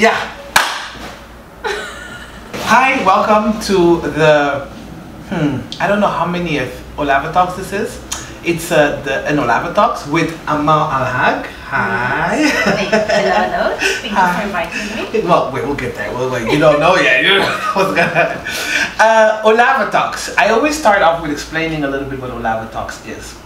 Yeah. Hi, welcome to the, hmm, I don't know how many Olave Talks this is. It's uh, the an Olave Talks with Amal Alhaag. Hi. Hello, hello. Thank Hi. you for inviting me. Well, wait, we'll get there. We'll wait. You don't know yet. You don't know what's gonna. Uh, Olave Talks. I always start off with explaining a little bit what Olave Talks is.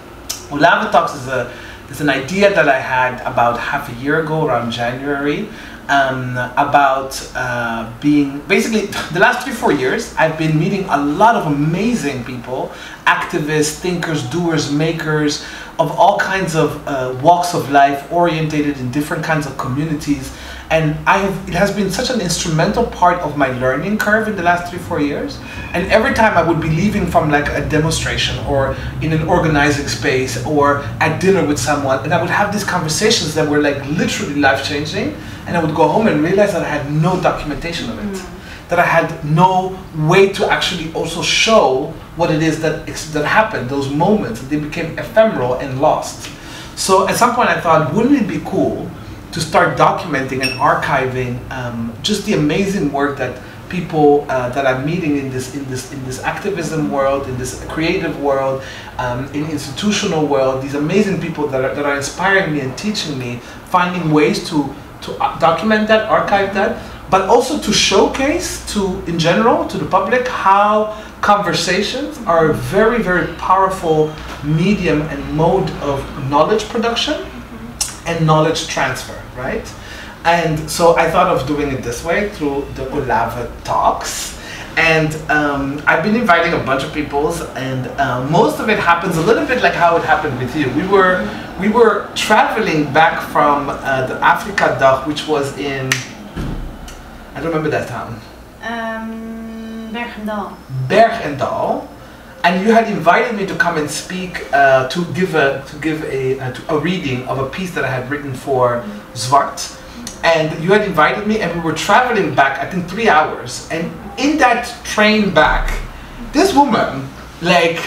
Olave Talks is a is an idea that I had about half a year ago, around January, um, about uh, being basically the last three four years. I've been meeting a lot of amazing people, activists, thinkers, doers, makers of all kinds of uh, walks of life, orientated in different kinds of communities. And I have, it has been such an instrumental part of my learning curve in the last three, four years. And every time I would be leaving from like a demonstration or in an organizing space or at dinner with someone, and I would have these conversations that were like literally life changing. And I would go home and realize that I had no documentation of it mm. that I had no way to actually also show what it is that that happened, those moments. They became ephemeral and lost. So at some point, I thought, wouldn't it be cool to start documenting and archiving um, just the amazing work that people uh, that I'm meeting in this in this in this activism world, in this creative world, um, in institutional world, these amazing people that are, that are inspiring me and teaching me, finding ways to to uh, document that, archive that, but also to showcase to in general to the public how conversations are a very very powerful medium and mode of knowledge production and knowledge transfer, right? And so I thought of doing it this way through the Olave talks. And um, I've been inviting a bunch of peoples, and uh, most of it happens a little bit like how it happened with you. We were we were traveling back from uh, the Afrika Dag, which was in I don't remember that town, Um, Bergendal. Bergendal, and you had invited me to come and speak uh, to give a to give a to a reading of a piece that I had written for Zwart, and you had invited me, and we were traveling back. I think three hours, and in that train back, this woman like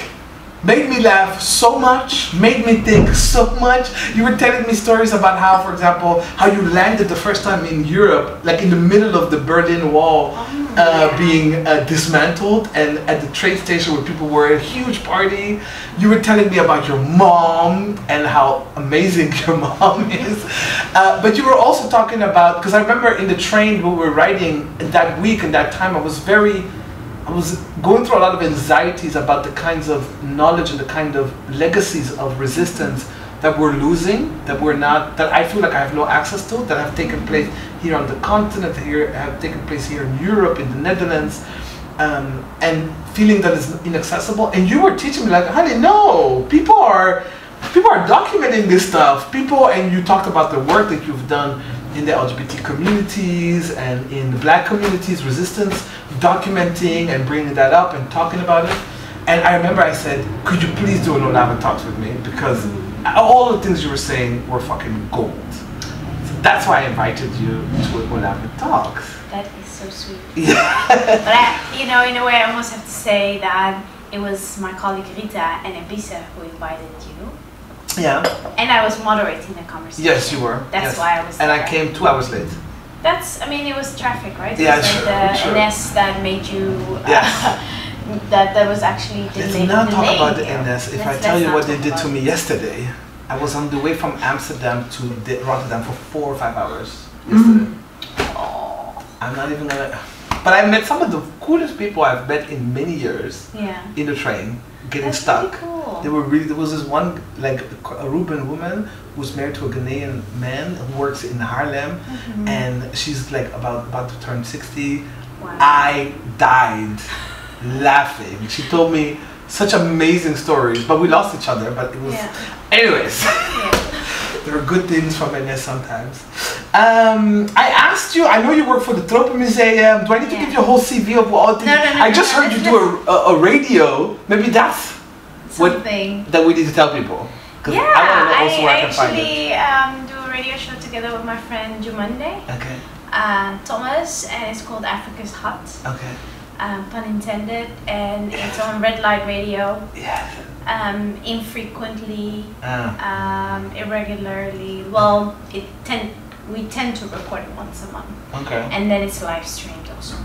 made me laugh so much, made me think so much. You were telling me stories about how, for example, how you landed the first time in Europe, like in the middle of the Berlin Wall uh, being uh, dismantled, and at the train station where people were a huge party. You were telling me about your mom and how amazing your mom is. Uh, but you were also talking about, because I remember in the train we were riding that week and that time, I was very I was going through a lot of anxieties about the kinds of knowledge and the kind of legacies of resistance that we're losing, that we're not, that I feel like I have no access to, that have taken place here on the continent, here have taken place here in Europe, in the Netherlands, um, and feeling that it's inaccessible. And you were teaching me like, honey, no, people are, people are documenting this stuff. People, and you talked about the work that you've done in the LGBT communities and in the black communities, resistance, documenting and bringing that up and talking about it. And I remember I said, could you please do an Olave Talks with me? Because all the things you were saying were fucking gold. So that's why I invited you to an Olave Talks. That is so sweet. Yeah. But I, you know, in a way, I almost have to say that it was my colleague Rita and Ebisa who invited you, yeah. and I was moderating the conversation. Yes, you were. That's yes. why I was And I came two hours late. That's, I mean, it was traffic, right? It Yeah, was sure, like the sure. NS that made you. Uh, Yes. that that was actually Let's not talk about the. NS. If I Let's- tell let's you what they did to me yesterday, I was on the way from Amsterdam to Rotterdam for four or five hours yesterday. Oh, I'm not even gonna. But I met some of the coolest people I've met in many years yeah. in the train, getting That's stuck. really cool. They were really. There was this one like a Ruben woman who's married to a Ghanaian man who works in Haarlem, Mhm. and she's like about about to turn sixty. Wow. I died laughing. She told me such amazing stories, but we lost each other. But it was, Yeah. anyways. Yeah. there are good things from NS sometimes. Um, I asked you. I know you work for the Tropen Museum. Do I need to Yeah. give you a whole CV of all things? No, no, no, I just heard you do a, a, a radio. Maybe that's what Something. that we need to tell people. Yeah, I want to know I, I, I can find it. actually um, do a radio show together with my friend Jumonde, Okay. uh, Thomas, and it's called Africa's Hut, Okay. Um, pun intended, and it's on Red Light Radio, Yeah. um, infrequently, Uh, um, irregularly. Well, it ten, we tend to record it once a month, Okay. and then it's live streamed also.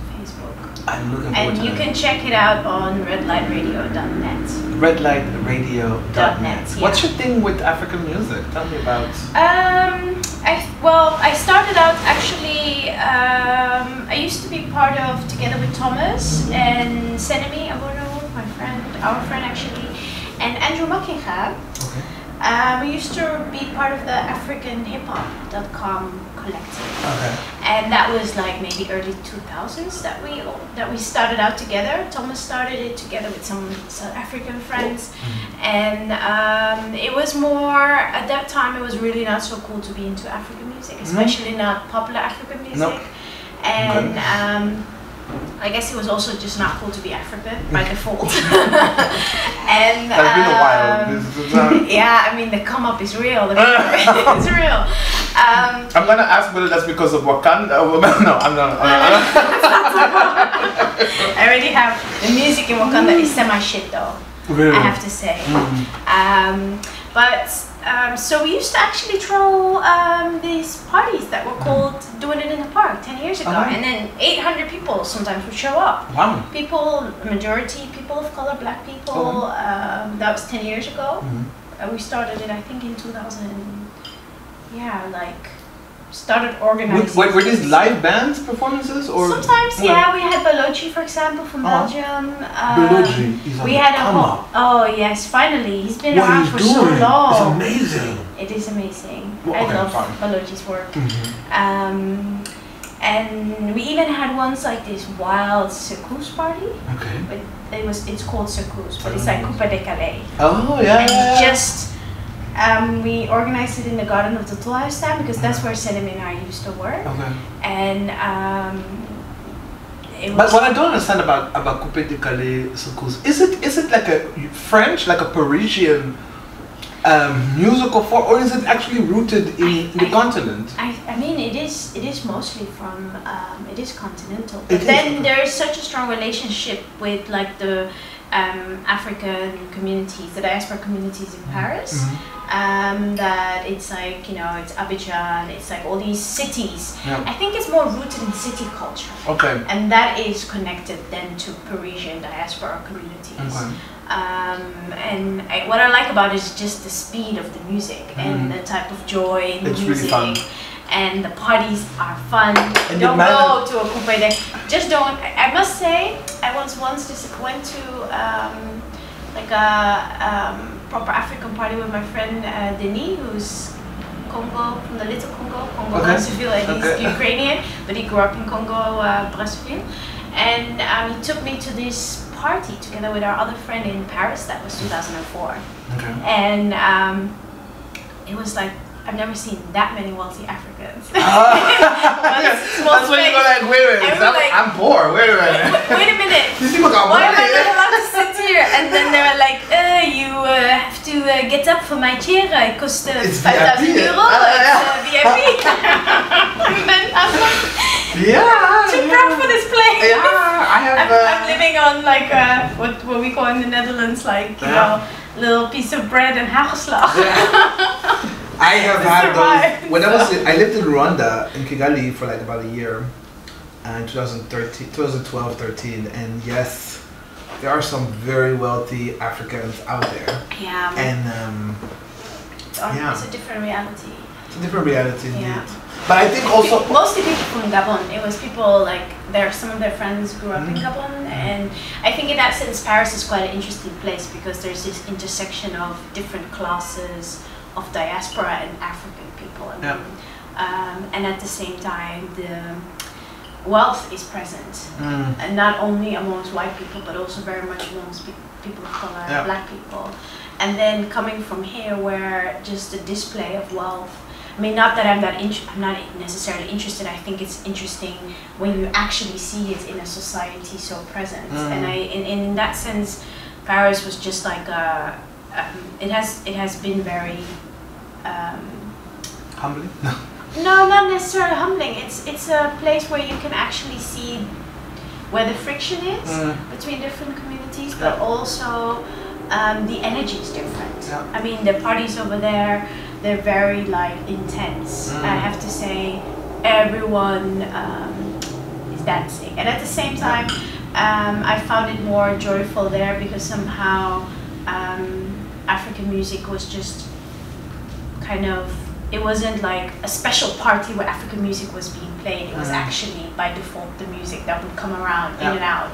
I'm looking forward And you can check it out on redlightradio.net. redlightradio.net. .net, yeah. What's your thing with African music? Tell me about. Um, I well, I started out actually. Um, I used to be part of Together with Thomas and Senemi Abono, my friend, our friend actually, and Andrew Muckingham. Okay. Um, we used to be part of the AfricanHipHop.com collective, Okay. and that was like maybe early 2000s that we that we started out together. Thomas started it together with some South African friends, and um, it was more at that time. It was really not so cool to be into African music, especially not popular African music. And um, I guess it was also just not cool to be African by default. and That's been a while. um, yeah, I mean the come up is real. The come up is real. Um, I'm gonna ask whether that's because of Wakanda. No, I'm not. I already have the music in Wakanda is semi shit though. really? I have to say. Mm. Um, but um, so we used to actually throw um, these parties that were called "Doing It in the Park" ten years ago, Uh-huh. and then 800 people sometimes would show up. Wow. People, majority people of color, black people. Um, that was 10 years ago. Mhm. Uh, we started it, I think, in 2000. Yeah, like started organizing. Wait, were these live bands performances or? Sometimes, Well, yeah. We had Baloji, for example, from Uh-huh. Belgium. Um, Baloji is on We had a come whole. Oh yes, finally, he's been What around he's for doing so long. is amazing. It is amazing. Well, I okay, love fine. Baloji's work. Mhm. Um, and we even had ones like this wild secousse party. Okay. But it was it's called secousse, but it's like Coupe de Calais. Oh yeah. And yeah, yeah. just um, we organized it in the garden of the Tolhuistuin because that's where Selim and I used to work. Okay. And um, it was But what I don't understand about about Coupé-Décalé Secousse, is it is it like a French, like a Parisian um, musical form, or is it actually rooted in the I- continent? I, I mean, it is it is mostly from um, it is continental, but is, then okay. there is such a strong relationship with like the um, African communities, the diaspora communities in Paris, Mhm. Um, that it's like you know it's Abidjan, it's like all these cities. Yeah. I think it's more rooted in city culture, Okay. and that is connected then to Parisian diaspora communities. Okay. Um, and I, what I like about it is just the speed of the music and Mhm. the type of joy in the It's really music. fun. And the parties are fun. And don't go to a coupe deck. Just don't. I I must say, I once once just went to um, like a um, proper African party with my friend uh, Denis, who's Congo from the little Congo, Congo Okay. Brazzaville, and he's Okay. Ukrainian, but he grew up in Congo uh, Brazzaville. And um, he took me to this party together with our other friend in Paris. That was 2004, Okay. and um, it was like I've never seen that many wealthy Africans. small That's when you go like, wait a minute, I'm, like- I'm poor. Wait a minute. Wait a minute. These people got Why am I money. not allowed to sit here? And then they were like, uh, uh, have to uh, get up for my chair. It cost uh, 5,000 euro. Ah, yeah. uh, VIP. and then I'm like, Yeah. too yeah. proud for this place. Yeah, I have. I'm, uh, I'm living on like uh, what, what we call in the Netherlands, like, you Yeah. know, little piece of bread and hagelslag. I have had those. When I was I lived in Rwanda in Kigali for like about a year, uh, in 2013, 2012, 13, and yes, there are some very wealthy Africans out there, yeah, and um, it's, on, yeah. it's a different reality. it's a different reality indeed. Yeah. But I think also. mostly people from Gabon. It was people like their some of their friends grew up in Mhm. Gabon, and I think in that sense Paris is quite an interesting place because there's this intersection of different classes of diaspora and African people. I Yeah. um, and at the same time, the wealth is present, Mm, and not only amongst white people but also very much amongst pe- people of color, Yeah. black people. And then coming from here, where just the display of wealth. I mean, not that I'm that int- I'm not necessarily interested. I think it's interesting when you actually see it in a society so present. Mm. And I, in, in that sense, Paris was just like a. Um, it has it has been very. Um, humbly. no, not necessarily humbling. It's it's a place where you can actually see where the friction is Mm. between different communities, but Yeah. also um, the energy is different. Yeah. I mean, the parties over there, they're very like intense. Mm. I have to say, everyone um, is dancing, and at the same time, um, I found it more joyful there because somehow um, African music was just kind of. It wasn't like a special party where African music was being played. It was Mm. actually by default the music that would come around Yeah. in and out,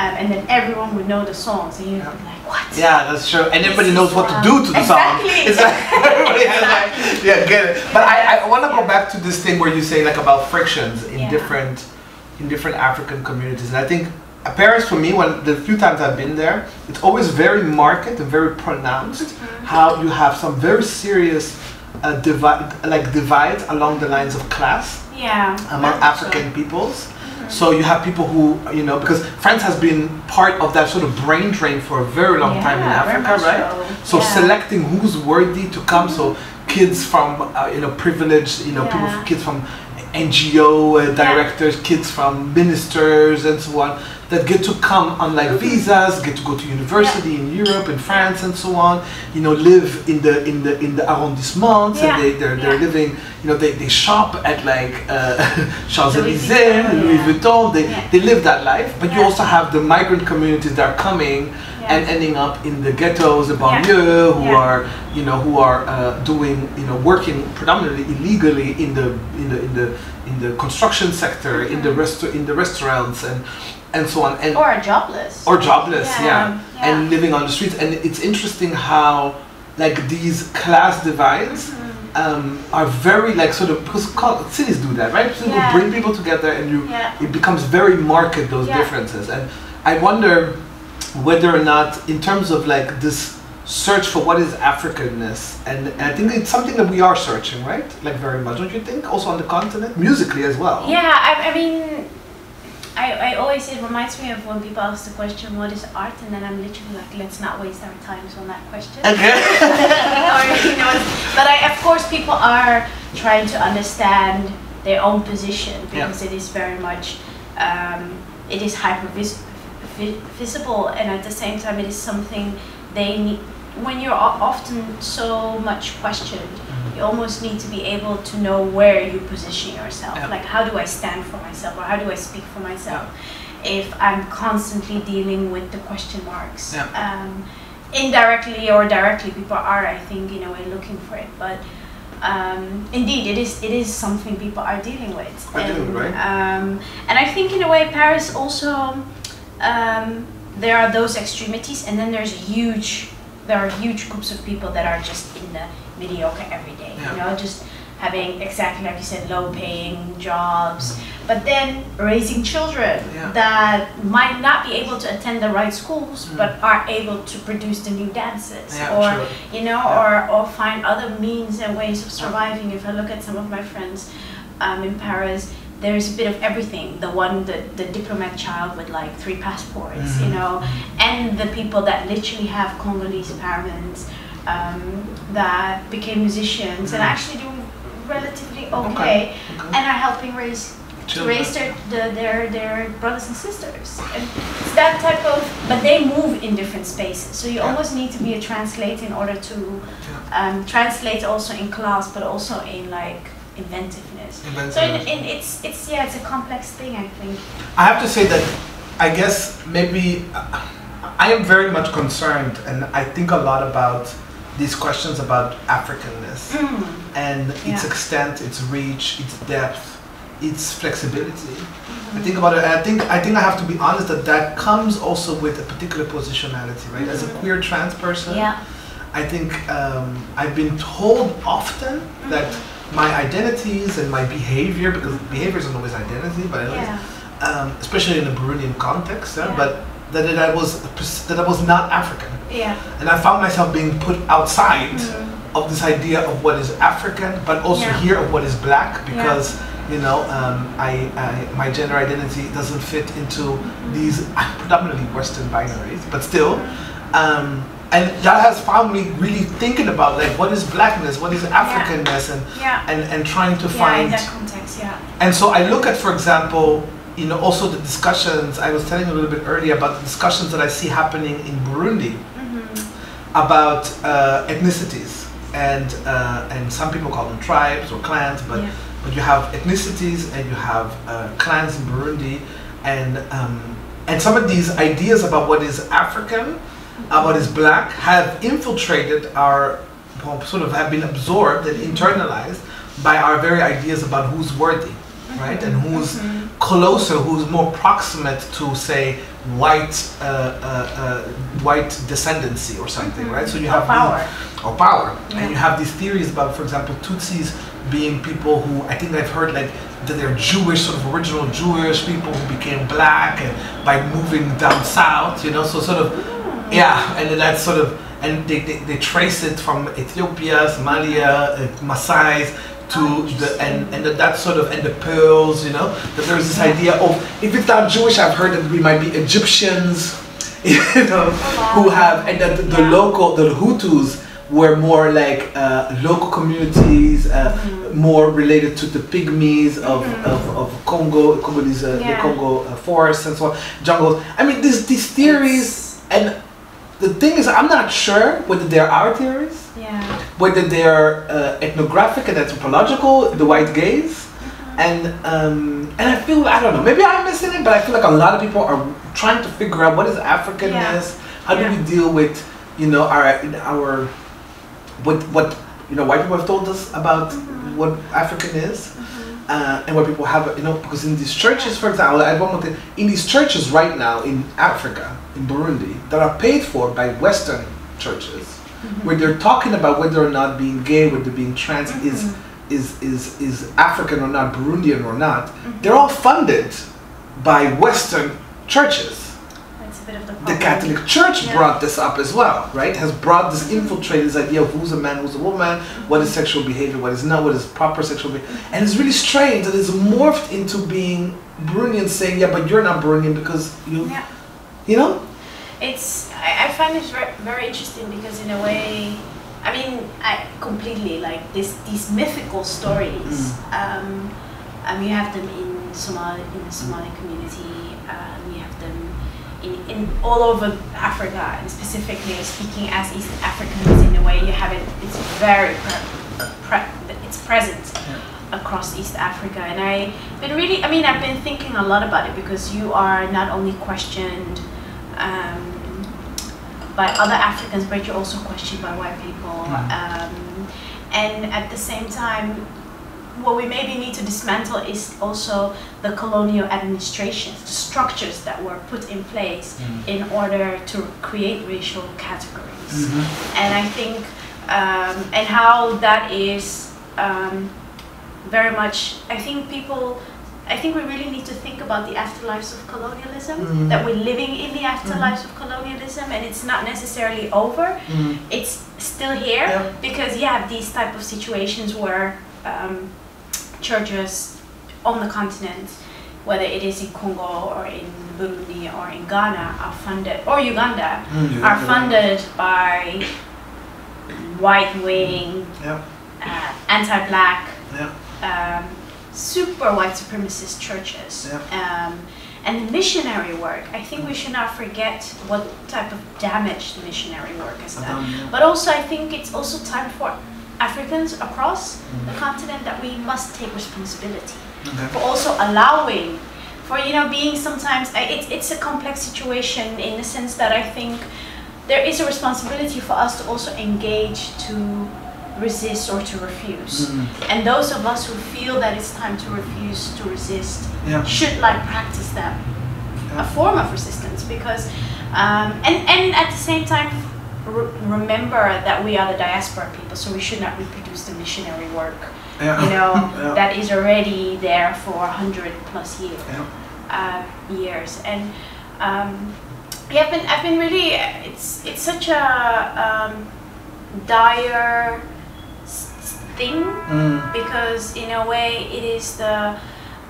um, and then everyone would know the songs, and you'd Yeah. be like, "What?" Yeah, that's true. And everybody knows what to do to the Exactly. song. It's like everybody has like, yeah, get it. But I, I want to go back to this thing where you say like about frictions in Yeah. different in different African communities. And I think Paris for me, when the few times I've been there, it's always very marked and very pronounced Mm-hmm. how you have some very serious uh, divide, like divides along the lines of class Yeah. among African so. peoples. So you have people who, you know, because France has been part of that sort of brain drain for a very long time in Africa, right? So, So Yeah. selecting who's worthy to come. So kids from, uh, you know, privileged, you know, people, Yeah. kids from NGO uh, directors, kids from ministers and so on, that get to come on like visas, get to go to university in Europe and France and so on. You know, live in the in the in the arrondissements, Yeah. and they they're, they're Yeah. living. You know, they, they shop at like uh, Champs Elysees, Louis. Vuitton. They Yeah. they live that life. But you also have the migrant communities that are coming and ending up in the ghettos, the Yeah. banlieue, who Yeah. are you know who are uh, doing you know working predominantly illegally in the in the in the in the construction sector, in the rest in the restaurants and and so on and or jobless. or jobless, yeah, Yeah, yeah. and living on the streets. And it's interesting how like these class divides. Mm-hmm. Um, are very like sort of because cities do that right so you bring people together and you Yeah. it becomes very marked those Yeah. differences and i wonder whether or not in terms of like this search for what is africanness and, and i think it's something that we are searching right like very much don't you think also on the continent musically as well Yeah, I, I mean, I, I always it reminds me of when people ask the question, "What is art?" and then I'm literally like, "Let's not waste our times on that question." okay or, you know, but I, of course, people are trying to understand their own position because it is very much, um, it is hyper vis- visible, and at the same time, it is something they need. When you're often so much questioned, you almost need to be able to know where you position yourself. Yeah. Like, how do I stand for myself, or how do I speak for myself? If I'm constantly dealing with the question marks. Yeah. Um, indirectly or directly people are i think in a way looking for it but um, indeed it is it is something people are dealing with dealing and, right? um, and i think in a way paris also um, there are those extremities and then there's a huge there are huge groups of people that are just in the mediocre every day Yeah. you know just having exactly like you said low paying jobs but then raising children Yeah. that might not be able to attend the right schools Mm. but are able to produce the new dances Yeah, or true. you know or, or find other means and ways of surviving if i look at some of my friends um, in paris there's a bit of everything the one the, the diplomat child with like three passports you Mhm. know and the people that literally have congolese parents um, that became musicians and Mhm. actually do relatively okay, Okay, okay. and are helping raise to Children. raise their, the, their their brothers and sisters and it's that type of but they move in different spaces so you Yeah. almost need to be a translator in order to um, translate also in class but also in like inventiveness so in, in it's it's yeah it's a complex thing i think I have to say that I guess maybe I am very much concerned and I think a lot about these questions about Africanness and its Mm. Extent, its reach, its depth, its flexibility. Mm-hmm. I think about it and I think I think I have to be honest that that comes also with a particular positionality, right? As a Mhm. queer trans person, yeah I think um, I've been told often that my identities and my behavior, because behavior isn't always identity, but anyways, yeah um, especially in a Burundian context, Yeah. but that, that I was that I was not African, yeah and I found myself being put outside Mhm. of this idea of what is African, but also Yeah. here of what is black, because you know um, I, I my gender identity doesn't fit into Mm-hmm. these predominantly Western binaries, but still. Um, and that has found me really thinking about like what is blackness, what is Africanness, and, yeah and and trying to yeah in find that context yeah and so I look at, for example, you know, also the discussions, I was telling you a little bit earlier about the discussions that I see happening in Burundi hmm about uh, ethnicities. and uh, and some people call them tribes or clans, but Yeah. but you have ethnicities and you have uh, clans in Burundi, and um, and some of these ideas about what is African, about what is black, have infiltrated our sort of have been absorbed and internalized by our very ideas about who's worthy, right, and who's closer, who's more proximate to say white uh, uh, uh, white descendancy or something, right? So you Or have power. these- or power, Yeah. and you have these theories about, for example, Tutsis being people who I think I've heard like that they're Jewish, sort of original Jewish people who became black and by moving down south, you know, so sort of yeah, and then that's sort of and they, they, they trace it from Ethiopia, Somalia, uh, Maasai's to the and and that, that sort of and the pearls, you know, that there's this idea of if it's not Jewish, I've heard that we might be Egyptians, you know, who have and that the, the Yeah. local the Hutus were more like uh, local communities, uh, more related to the pygmies of, of, of Congo, Congolese, uh, the Congo uh, forests and so on, jungles. I mean, these these theories, and the thing is, I'm not sure whether they're our theories, Yeah. whether they're uh, ethnographic and anthropological, the white gaze, and um, and I feel I don't know, maybe I'm missing it, but I feel like a lot of people are trying to figure out what is Africanness, how do Yeah. we deal with you know our our what what you know white people have told us about what African is. Uh, and what people have, you know, because in these churches, for example, I one more thing. In these churches right now in Africa, in Burundi, that are paid for by Western churches, Mm-hmm. where they're talking about whether or not being gay, whether being trans is mm-hmm. is is is African or not, Burundian or not, mm-hmm. they're all funded by Western churches. That's a bit of the The. Catholic Church Yeah. brought this up as well, right? Has brought this infiltrated this idea of who's a man, who's a woman, what is sexual behavior, what is not, what is proper sexual behavior, and it's really strange that it's morphed into being Burundian saying, yeah, but you're not Burundian because you, Yeah. you know, It's I, I find it very, very interesting because in a way, I mean, I completely like this these mythical stories. Um, um, you have them in Somali in the Somali community. Um, you have them in, in all over Africa, and specifically speaking as East Africans. In a way, you have it. It's very pre- pre- it's present across East Africa. And I've been really, I mean, I've been thinking a lot about it because you are not only questioned um, by other Africans, but you're also questioned by white people. Um, and at the same time, what we maybe need to dismantle is also the colonial administrations, the structures that were put in place in order to create racial categories. And I think, um, and how that is um, very much, I think people, I think we really need to think about the afterlives of colonialism, Mhm. that we're living in the afterlives of colonialism and it's not necessarily over, it's still here Yeah. because you have these type of situations where um, churches on the continent, whether it is in Congo or in Burundi or in Ghana, are funded, or Uganda, Mm, are funded by white wing, Yeah, uh, anti-black, yeah, um, super white supremacist churches. Yeah. Um, and the missionary work, I think we should not forget what type of damage the missionary work has done. Yeah. But also, I think it's also time for Africans across the Mhm. continent that we must take responsibility okay. for also allowing, for you know, being sometimes I- it's it's a complex situation in the sense that I think there is a responsibility for us to also engage to resist or to refuse. Mm, And those of us who feel that it's time to refuse to resist yeah, should like practice that Yeah. a form of resistance because um, and and at the same time re- remember that we are the diaspora people so we should not reproduce the missionary work yeah. you know that is already there for 100 plus years Yeah. uh, years and um, yeah I've been I've been really it's it's such a um, dire thing Mm, because in a way it is the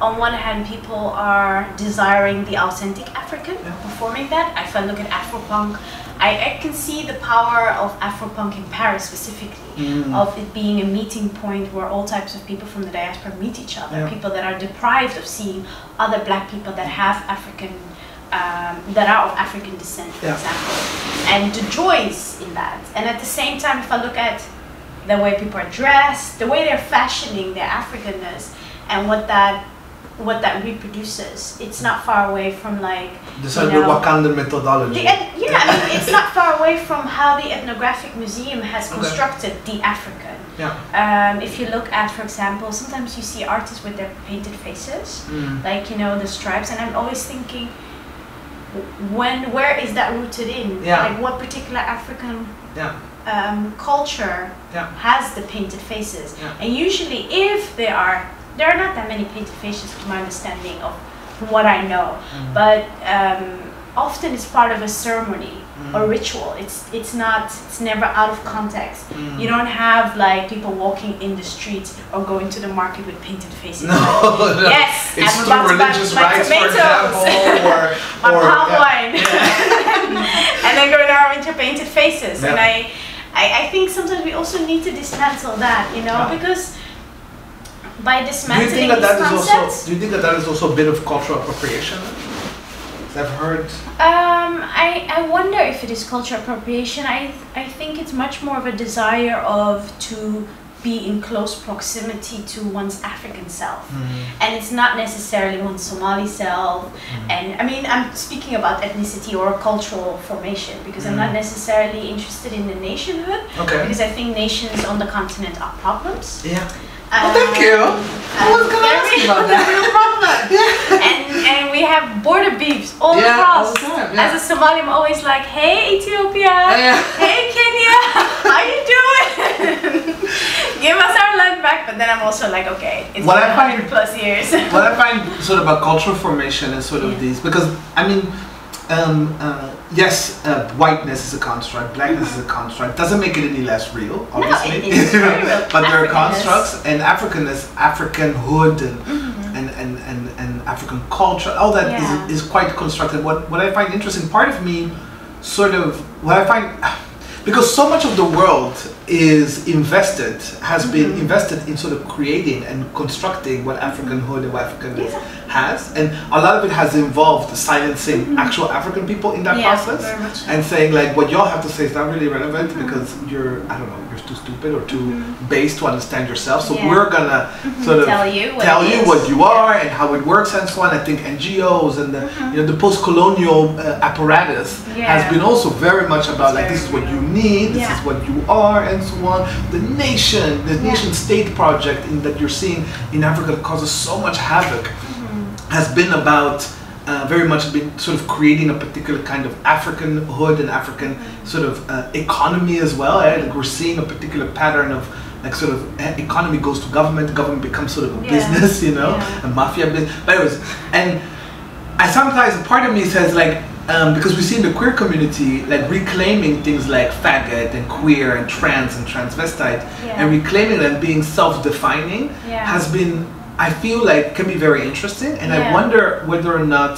on one hand people are desiring the authentic african Yeah. performing that if i look at afropunk I, I can see the power of afropunk in paris specifically Mm. of it being a meeting point where all types of people from the diaspora meet each other Yeah. people that are deprived of seeing other black people that have african um, that are of african descent for Yeah. example and the joys in that and at the same time if i look at the way people are dressed, the way they're fashioning their Africanness, and what that what that reproduces. It's not far away from like The you know, Wakandan methodology. the, yeah, I mean, it's not far away from how the ethnographic museum has Okay. constructed the African. yeah. Um, if you look at, for example, sometimes you see artists with their painted faces, Mm. like you know the stripes, and I'm always thinking, when, where is that rooted in? Yeah. Like what particular African Yeah. Um, culture Yeah. has the painted faces? Yeah. And usually, if there are, there are not that many painted faces, to my understanding of what I know, Mm. but um, often it's part of a ceremony Mm. or ritual. It's it's not it's never out of context. Mm. You don't have like people walking in the streets or going to the market with painted faces. No, no. Yes, It's I'm about to buy religious my tomatoes. example, or, My or palm yeah. wine, and then going around with your painted faces. And I, I, I think sometimes we also need to dismantle that, you know, Yeah. because by Do you dismantling think that that is also? Do you think that that is also a bit of cultural appropriation? I've heard. Um, I, I wonder if it is cultural appropriation. I, I think it's much more of a desire of to be in close proximity to one's African self. And it's not necessarily one's Somali self. And I mean, I'm speaking about ethnicity or cultural formation because I'm not Mm. necessarily interested in the nationhood Okay. because I think nations on the continent are problems. Yeah. Oh, thank Um, you. I was gonna they're ask you about they're that. real problems. and and we have border beefs all Yeah, across. all the time, yeah. As a Somali, I'm always like, "Hey Ethiopia, Yeah. hey Kenya, how you doing? Give us our land back." But then I'm also like, "Okay, it's What been I find- plus years." what I find sort of a cultural formation is sort of Yeah. these because I mean, um, uh, yes, uh, whiteness is a construct, blackness is a construct. Doesn't make it any less real, obviously. it is very real. but there are constructs, and Africanness, Africanhood, and, and, and, and, and African culture, all that is Yeah. is quite constructed. What what I find interesting, part of me, sort of what I find. Because so much of the world is invested, has been mm-hmm. invested in sort of creating and constructing what Africanhood mm-hmm. and what Africanness has, and a lot of it has involved silencing mm-hmm. actual African people in that Yeah, process, very much so. and saying like what y'all have to say is not really relevant because you're I don't know you're too stupid or too base to understand yourself. So Yeah. we're gonna sort of Tell you what tell you what you are and how it works and so on. I think NGOs and the you know the post-colonial uh, apparatus has been also very much about like this is what you need, this Yeah. is what you are, and so on. The nation, the Yeah. nation state project in, that you're seeing in Africa that causes so much havoc Mm-hmm. has been about uh, very much been sort of creating a particular kind of Africanhood and African Mm-hmm. sort of uh, economy as well. Eh? Like we're seeing a particular pattern of like sort of eh, economy goes to government, government becomes sort of a Yeah. business, you know, Yeah. a mafia business. But anyways, and I sometimes part of me says like um, because we see in the queer community like reclaiming things like faggot and queer and trans and transvestite Yeah. and reclaiming them being self-defining Yeah. has been I feel like can be very interesting and I wonder whether or not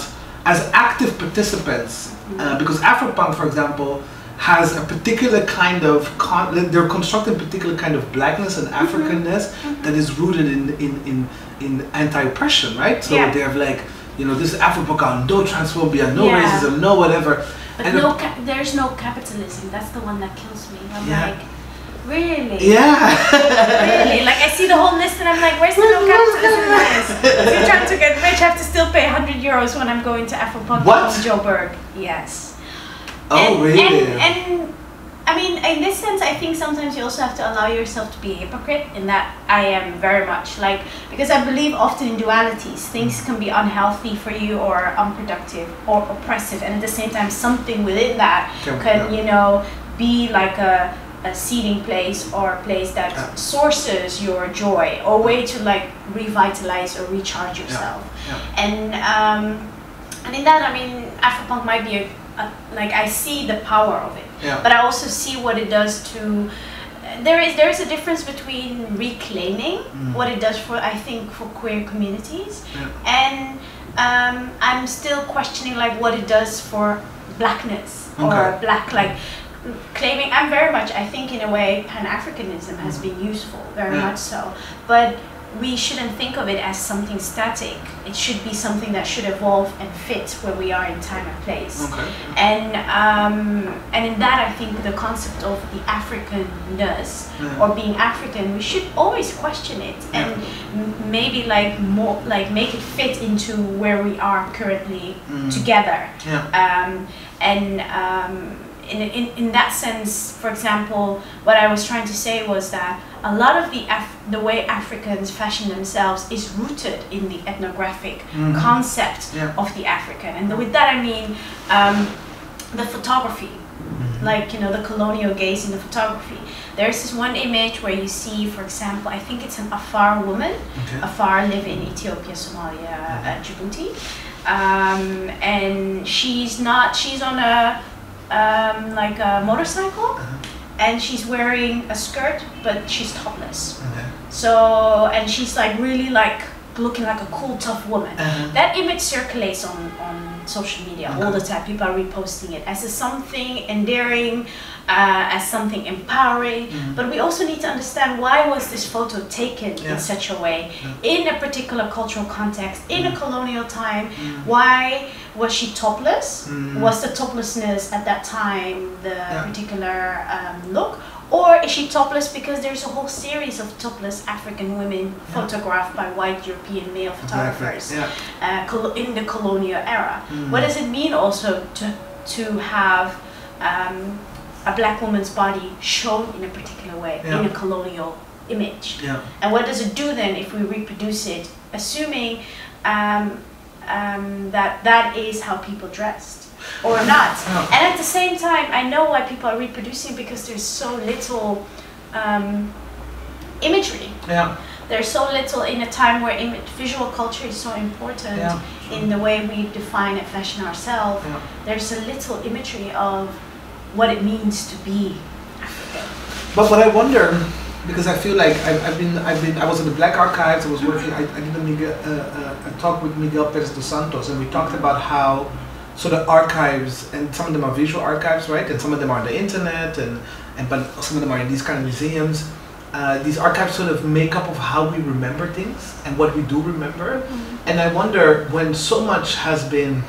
as active participants uh, because Afropunk for example has a particular kind of con- they're constructing a particular kind of blackness and Mm-hmm. Africanness that is rooted in in in, in anti-oppression right so Yeah. they have like you know this is Afropunk on no transphobia no Yeah. racism no whatever But And no, ca- there's no capitalism. That's the one that kills me. I'm Yeah. like, really? yeah Really? Like I see the whole list and I'm like, where's the no capitalism in this? If you're trying to get rich, I have to still pay 100 euros when I'm going to Afropunk What? in Joburg. Yes. oh and, really And, and I mean, in this sense, I think sometimes you also have to allow yourself to be a hypocrite. In that, I am very much like because I believe often in dualities. Things can be unhealthy for you, or unproductive, or oppressive, and at the same time, something within that Can- yeah. you know be like a a seeding place or a place that Yeah. sources your joy or a way to like revitalize or recharge yourself yeah. and um, and in that I mean Afropunk might be a, a like I see the power of it Yeah. but I also see what it does to there is there is a difference between reclaiming Mm. what it does for I think for queer communities Yeah. and um, I'm still questioning like what it does for blackness or black like claiming I'm very much I think in a way Pan Africanism has been useful very Yeah. much so but we shouldn't think of it as something static. It should be something that should evolve and fit where we are in time and place. Okay. And um, and in that, I think the concept of the Africanness Yeah. or being African, we should always question it and m- maybe like more like make it fit into where we are currently Mm. together. Yeah. Um, and um, in, in, in that sense, for example, what I was trying to say was that a lot of the Af- the way Africans fashion themselves is rooted in the ethnographic Mhm. concept Yeah. of the African. And with that I mean um, the photography, Mm-hmm. like you know the colonial gaze in the photography. There's this one image where you see, for example, I think it's an Afar woman. Okay. Afar live in Ethiopia, Somalia, uh, Djibouti, um, and she's not. She's on a um, like a motorcycle, Uh-huh. And she's wearing a skirt, but she's topless. Okay. So and she's like really like looking like a cool, tough woman. Uh-huh. That image circulates on, on social media all the time. People are reposting it as a something endearing, uh, as something empowering. Mhm. But we also need to understand why was this photo taken Yeah. in such a way, Yeah. in a particular cultural context, in a colonial time. Mm. Why was she topless? Mm. Was the toplessness at that time the Yeah. particular um, look? Or is she topless because there's a whole series of topless African women photographed by white European male photographers uh, in the colonial era. Mm. What does it mean also to to have um, a black woman's body shown in a particular way in a colonial image? Yeah. And what does it do then if we reproduce it, assuming um, um, that that is how people dressed? Or not. Yeah. And at the same time, I know why people are reproducing because there's so little um, imagery. Yeah. There's so little in a time where visual culture is so important Yeah. in the way we define and fashion ourselves. Yeah. There's a little imagery of what it means to be African. But what I wonder, because I feel like I've, I've been, I've been, I was in the Black Archives. I was working. I, I did a, Miguel, uh, uh, a talk with Miguel Perez dos Santos, and we talked about how, so the archives, and some of them are visual archives, right? And some of them are on the internet, and and but some of them are in these kind of museums. Uh, these archives sort of make up of how we remember things and what we do remember. And I wonder when so much has been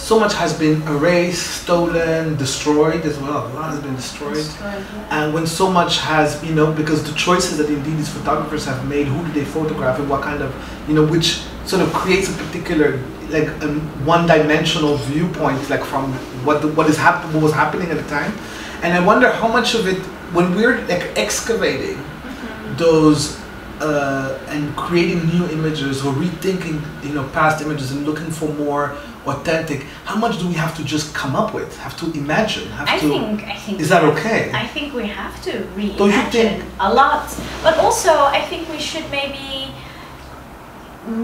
so much has been erased, stolen, destroyed as well. A lot has been destroyed. Destroyed, yeah. And when so much has, you know, because the choices that indeed these photographers have made, who do they photograph and what kind of, you know, which sort of creates a particular, like, um, one-dimensional viewpoint, like from what the, what is hap- what was happening at the time. And I wonder how much of it, when we're like excavating those uh, and creating new images or rethinking, you know, past images and looking for more authentic, how much do we have to just come up with? Have to imagine? Have I to? think I think is that okay? I think we have to Don't you reimagine think- a lot, but also I think we should maybe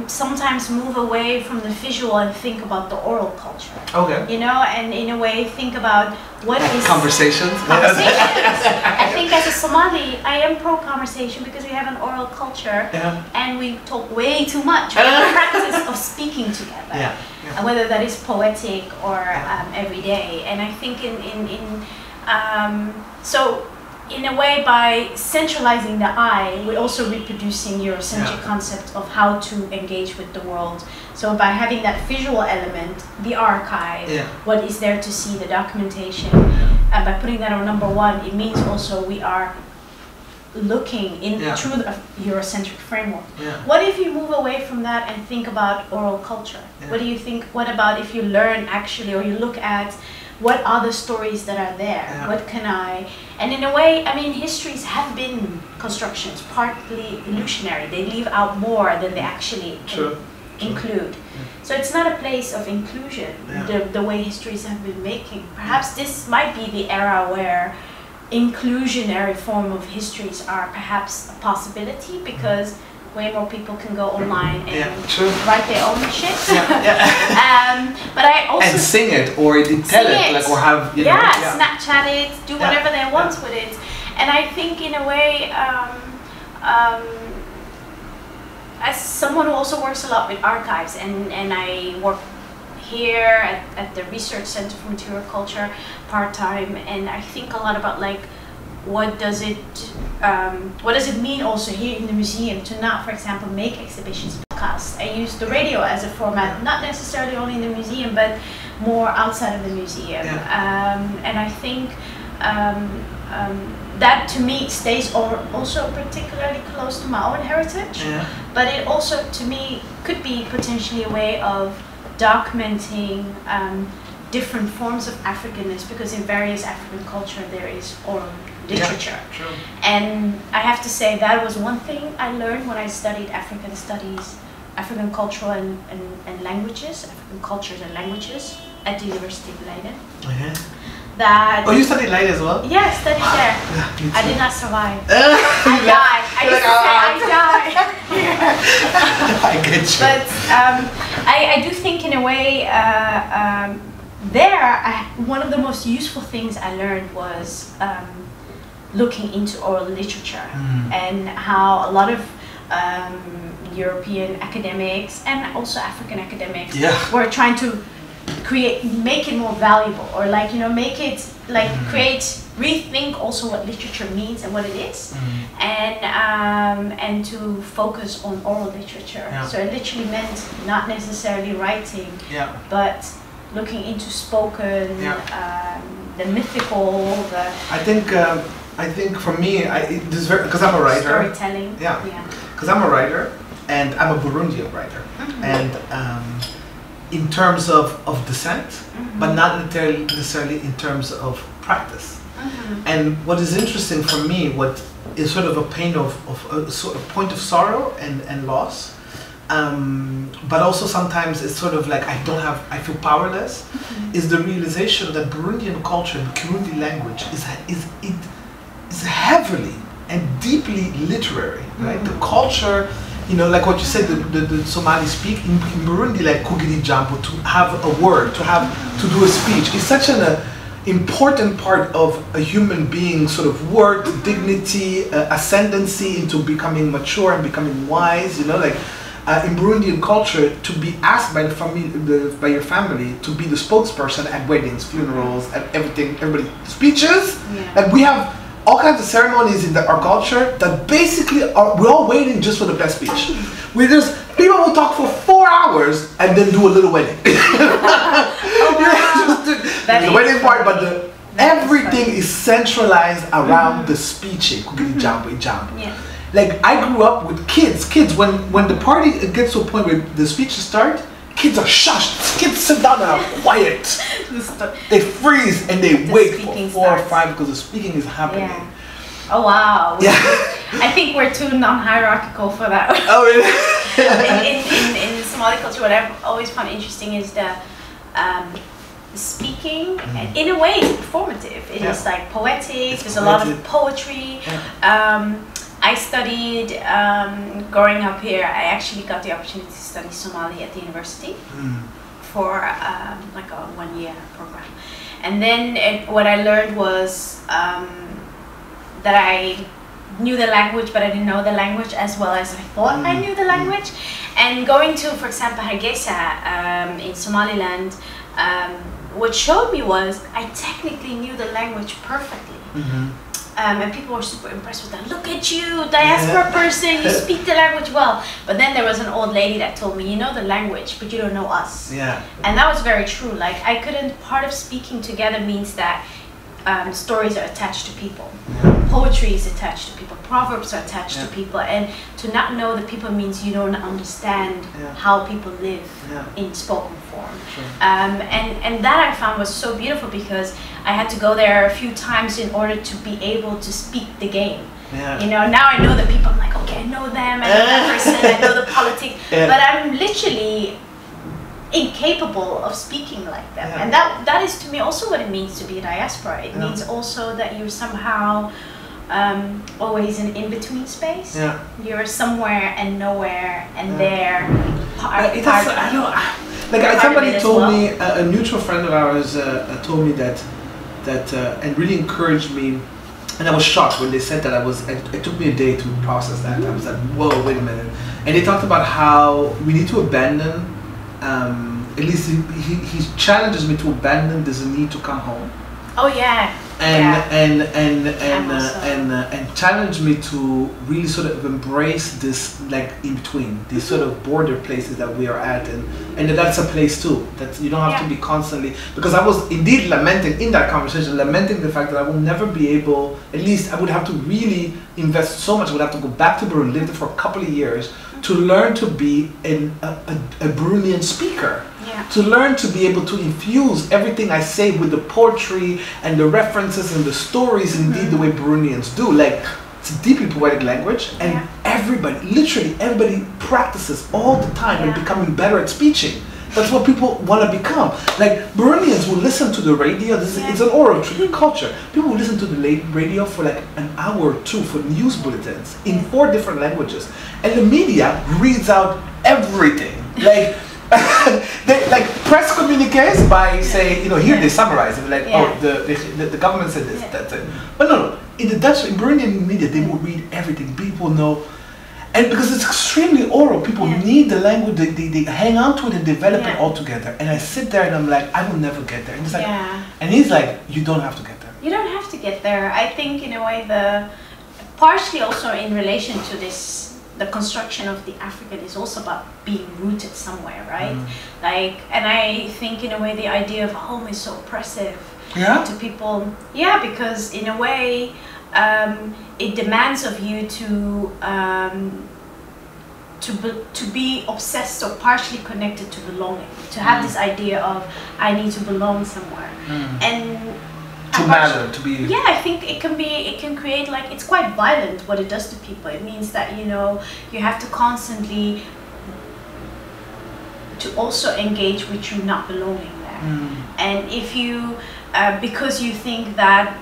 sometimes move away from the visual and think about the oral culture. Okay. You know, and in a way think about what is Conversations. conversations. I think as a Somali, I am pro conversation because we have an oral culture Yeah. and we talk way too much. We have a practice of speaking together Yeah. uh, whether that is poetic or um, everyday. And I think in in, in um, so in a way by centralizing the I, we're also reproducing Eurocentric Yeah. concept of how to engage with the world. So by having that visual element, the archive, Yeah. what is there to see, the documentation, and by putting that on number one, it means also we are looking in Yeah. through the Eurocentric framework. What if you move away from that and think about oral culture? What do you think? What about if you learn actually, or you look at what are the stories that are there? Yeah. What can I? And in a way, I mean, histories have been constructions, partly illusionary. They leave out more than they actually. True. include. So it's not a place of inclusion, Yeah. the, the way histories have been making. Perhaps this might be the era where inclusionary form of histories are perhaps a possibility mm-hmm. because way more people can go online and Yeah. Write their own shit. Yeah. yeah. um, but I also and sing it or tell it, it. like or have you yeah, know Snapchat it, do Yeah. whatever they want Yeah. with it. And I think in a way, um, um, as someone who also works a lot with archives, and, and I work here at, at the Research Center for Material Culture part time, and I think a lot about like what does it um, what does it mean also here in the museum to not, for example, make exhibitions podcasts? I use the radio as a format, not necessarily only in the museum, but more outside of the museum. Yeah. Um, and I think um, um, that to me stays al- also particularly close to my own heritage Yeah. but it also to me could be potentially a way of documenting um, different forms of Africanness because in various African culture there is oral literature. True. And I have to say that was one thing I learned when I studied African studies, African cultural and, and, and languages, African cultures and languages at the University of Leiden. Uh-huh. That Oh, you studied Leiden as well? yeah, I studied there. Yeah, I did not survive. I died. I used to say "Ah." I died. I get you. but um, I, I do think in a way uh, um, there I, one of the most useful things I learned was um, looking into oral literature Mm. and how a lot of um, European academics and also African academics Yeah. were trying to create make it more valuable or like you know make it like Mm. create rethink also what literature means and what it is Mm. and um, and to focus on oral literature. Yeah. So it literally meant not necessarily writing, Yeah. but looking into spoken, Yeah. um, the mythical, the I think um, I think for me, I it is very because I'm a writer. storytelling. Yeah. yeah. Because I'm a writer, and I'm a Burundian writer, Mhm. and um, in terms of of descent, Mhm. but not necessarily necessarily in terms of practice. Mhm. And what is interesting for me, what is sort of a pain of, of a sort of point of sorrow and, and loss, um, but also sometimes it's sort of like I don't have, I feel powerless, is the realization that Burundian culture and Kirundi language is is it is heavily and deeply literary, right? The culture. You know, like what you said, the, the, the Somali speak in, in Burundi, like kugiri jambo, to have a word, to have to do a speech, is such an uh, important part of a human being sort of worth, dignity, uh, ascendancy into becoming mature and becoming wise. You know, like uh, in Burundian culture, to be asked by the family, the, by your family, to be the spokesperson at weddings, funerals, at everything, everybody speeches. Yeah. Like we have all kinds of ceremonies in the, our culture that basically are we're all waiting just for the best speech. We just people will talk for four hours and then do a little wedding. wow. Just the- the is wedding part, but the That is everything funny. is centralized around the speeching. Kugiri jambo, jambo. Yeah. Like I grew up with kids. Kids, when when the party gets to a point where the speeches start, kids are shushed. Kids sit down and are quiet. The They freeze and they The wait for four or five because the speaking is happening. yeah. Oh wow. Yeah. I think we're too non-hierarchical for that. Oh really? in, in, in, in Somali culture, what I've always found interesting is the um, speaking. And in a way, it's performative. It is Yeah. like poetic. It's There's a lot of poetic. poetry. Um, I studied um, growing up here. I actually got the opportunity to study Somali at the university Mm. for um, like a one year program. And then it, what I learned was um, that I knew the language, but I didn't know the language as well as I thought I Mm. knew the language. And going to, for example, Hargeisa um, in Somaliland, um, what showed me was I technically knew the language perfectly. Mhm. Um, and people were super impressed with that. Look at you, diaspora Yeah. person, you speak the language well. But then there was an old lady that told me, you know the language, but you don't know us. Yeah. And that was very true. Like I couldn't. Part of speaking together means that um, stories are attached to people. Poetry is attached to people. Proverbs are attached to people. And to not know the people means you don't understand Yeah. how people live Yeah. in spoken Sure. Um, and and that I found was so beautiful because I had to go there a few times in order to be able to speak the game. Yeah. You know, now I know the people. I'm like, okay, I know them. I know that person. I know the politics. Yeah. But I'm literally incapable of speaking like them. Yeah. And that that is to me also what it means to be a diaspora. It means also that you're somehow um, always in in between space. Yeah. You're somewhere and nowhere and there. Part, But it part I don't. Like somebody told well. me, a, a mutual friend of ours uh, uh, told me that that uh, and really encouraged me. And I was shocked when they said that. I was. It, it took me a day to process that. I was like, whoa, wait a minute. And they talked about how we need to abandon. Um, at least he, he, he challenges me to abandon this need to come home. Oh yeah. And Yeah. and and and uh, and uh, and challenged me to really sort of embrace this like in between these sort of border places that we are at. And and that's a place too that you don't have to be constantly because I was indeed lamenting in that conversation lamenting the fact that I will never be able at least I would have to really invest so much I would have to go back to Burundi live there for a couple of years to learn to be an, a, a, a Burundian speaker Yeah. to learn to be able to infuse everything I say with the poetry and the references and the stories, indeed the mm-hmm. way Burundians do. Like it's a deeply poetic language, and Yeah. everybody, literally everybody, practices all the time and Yeah. becoming better at speeching. That's what people want to become. Like Burundians will listen to the radio. This is, Yeah. It's an oral culture. People will listen to the radio for like an hour or two for news bulletins in four different languages, and the media reads out everything. Like. they like press communiques by saying, you know, here they summarize it, like, oh, Yeah. oh, the, the, the government said this, Yeah. that's it. But no, no, in the Dutch, in Burundian media, they will read everything. People know, and because it's extremely oral, people Yeah. need the language, they, they, they hang on to it and develop it all together. And I sit there and I'm like, I will never get there. And, it's like, Yeah. and he's like, you don't have to get there. You don't have to get there. I think in a way the partially also in relation to this the construction of the African is also about being rooted somewhere, right? Mm. Like and I think in a way the idea of home is so oppressive Yeah? to people. Yeah, because in a way um, it demands of you to um, to be, to be obsessed or partially connected to belonging, to have Mm. this idea of I need to belong somewhere, and To matter, to be. yeah, I think it can be, it can create like, it's quite violent what it does to people. It means that, you know, you have to constantly, to also engage with you not belonging there. Mm. And if you, uh, because you think that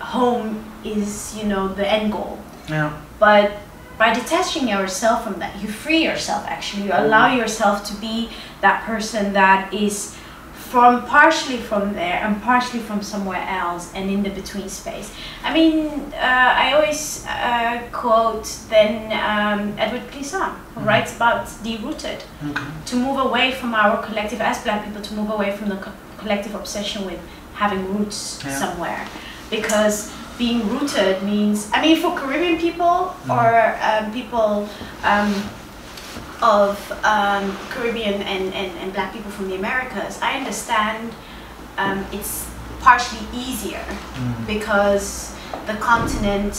home is, you know, the end goal, Yeah. but by detaching yourself from that, you free yourself actually. You allow yourself to be that person that is from partially from there and partially from somewhere else and in the between space. I mean, uh, I always uh, quote then um, Édouard Glissant, who writes about derooted Okay. to move away from our collective as black people to move away from the co- collective obsession with having roots Yeah. somewhere because being rooted means i mean for caribbean people Mm. or um, people um, of um, caribbean and, and, and black people from the americas i understand um, it's partially easier Mm. because the continent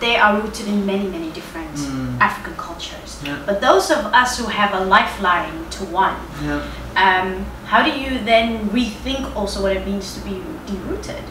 they are rooted in many many different Mm. african cultures Yeah. but those of us who have a lifeline to one, Yeah. um, how do you then rethink also what it means to be derooted?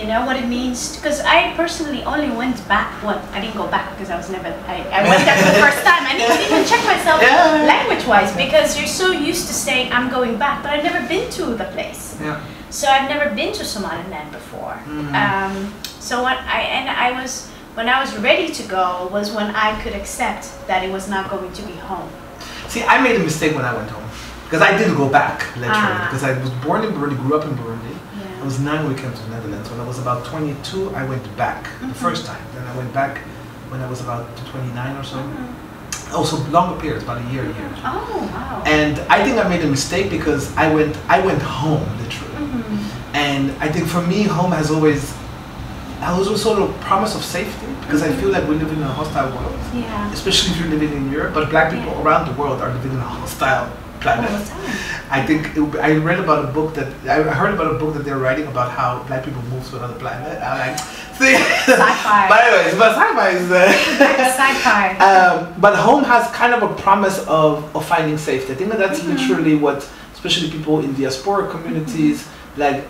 You know what it means? Because I personally only went back. Well, I didn't go back because I was never. I, I went there for the first time. I didn't even check myself Yeah. language-wise because you're so used to saying I'm going back, but I've never been to the place. Yeah. So I've never been to Somaliland before. Mhm. Um, so what I and I was when I was ready to go was when I could accept that it was not going to be home. See, I made a mistake when I went home. Because I did go back, literally. Ah. Because I was born in Burundi, grew up in Burundi. I was nine when we came to the Netherlands. When I was about 22, I went back the Mhm. first time. Then I went back when I was about 29 or so. Mhm. Also, longer periods, about a year, a year. Oh wow. And I think I made a mistake because I went, I went home, literally. Mhm. And I think for me, home has always, has always sort of a promise of safety because I feel like we live in a hostile world, Yeah. especially if you're living in Europe. But black people Yeah. around the world are living in a hostile planet. I think it, I read about a book that I heard about a book that they're writing about how black people move to another planet. I'm like, see, Sci-fi. but anyways, but sci-fi is. Uh, Sci-fi. um, but home has kind of a promise of, of finding safety. I think that that's Mhm. literally what, especially people in diaspora communities, like,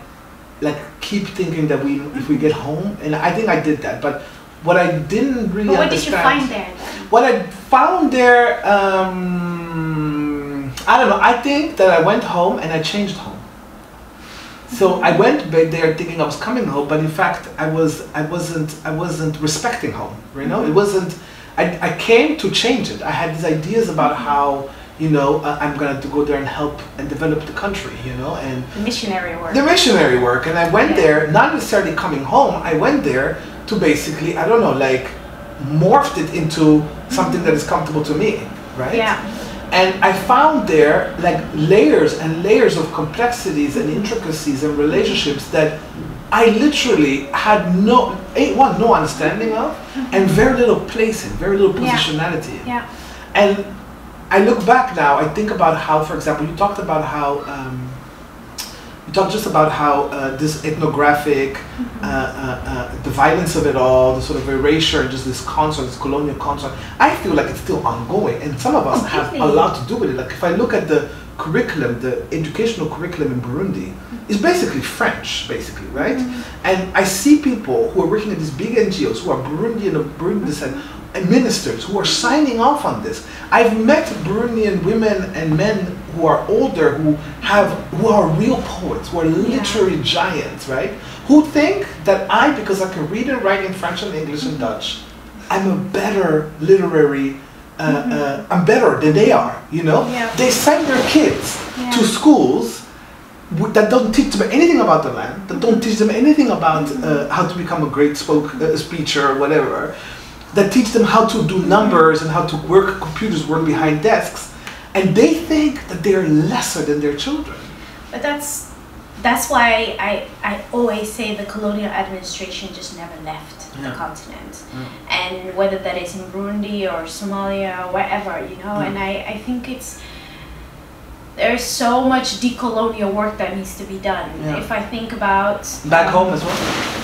like keep thinking that we if we get home, and I think I did that. But what I didn't really But what did you find there then? What I found there, um, I don't know. I think that I went home and I changed home. So I went back there thinking I was coming home, but in fact I was I wasn't I wasn't respecting home. You know, it wasn't. I, I came to change it. I had these ideas about how you know uh, I'm gonna to go there and help and develop the country. You know, and The missionary work. the missionary work and i went Yeah. there not necessarily coming home i went there to basically i don't know like morphed it into something that is comfortable to me right Yeah. And i found there like layers and layers of complexities and intricacies and relationships that I literally had no, one, no understanding of, and very little place in, very little positionality in. Yeah. And I look back now, I think about how, for example, you talked about how, um, talked just about how uh, this ethnographic, uh, uh, uh, the violence of it all, the sort of erasure, just this construct, this colonial construct, I feel like it's still ongoing. And some of us have a lot to do with it. Like if I look at the curriculum, the educational curriculum in Burundi, is basically French, basically, right? And I see people who are working at these big NGOs who are Burundian of Burundi descent, ministers who are signing off on this. I've met Burundian women and men who are older who have who are real poets, who are literary giants, right? Who think that I, because I can read and write in French and English and Dutch, I'm a better literary. Uh, uh, I'm better than they are, you know. Yeah. They send their kids Yeah. to schools that don't teach them anything about the land, that don't teach them anything about uh, how to become a great spoke, uh, speaker or whatever, that teach them how to do numbers and how to work computers, work behind desks, and they think that they're lesser than their children. But that's that's why I, I always say the colonial administration just never left the Yeah. continent. And whether that is in Burundi or Somalia or wherever, you know, Mm. and I, I think it's there's so much decolonial work that needs to be done. Yeah. If I think about Back um, home as well.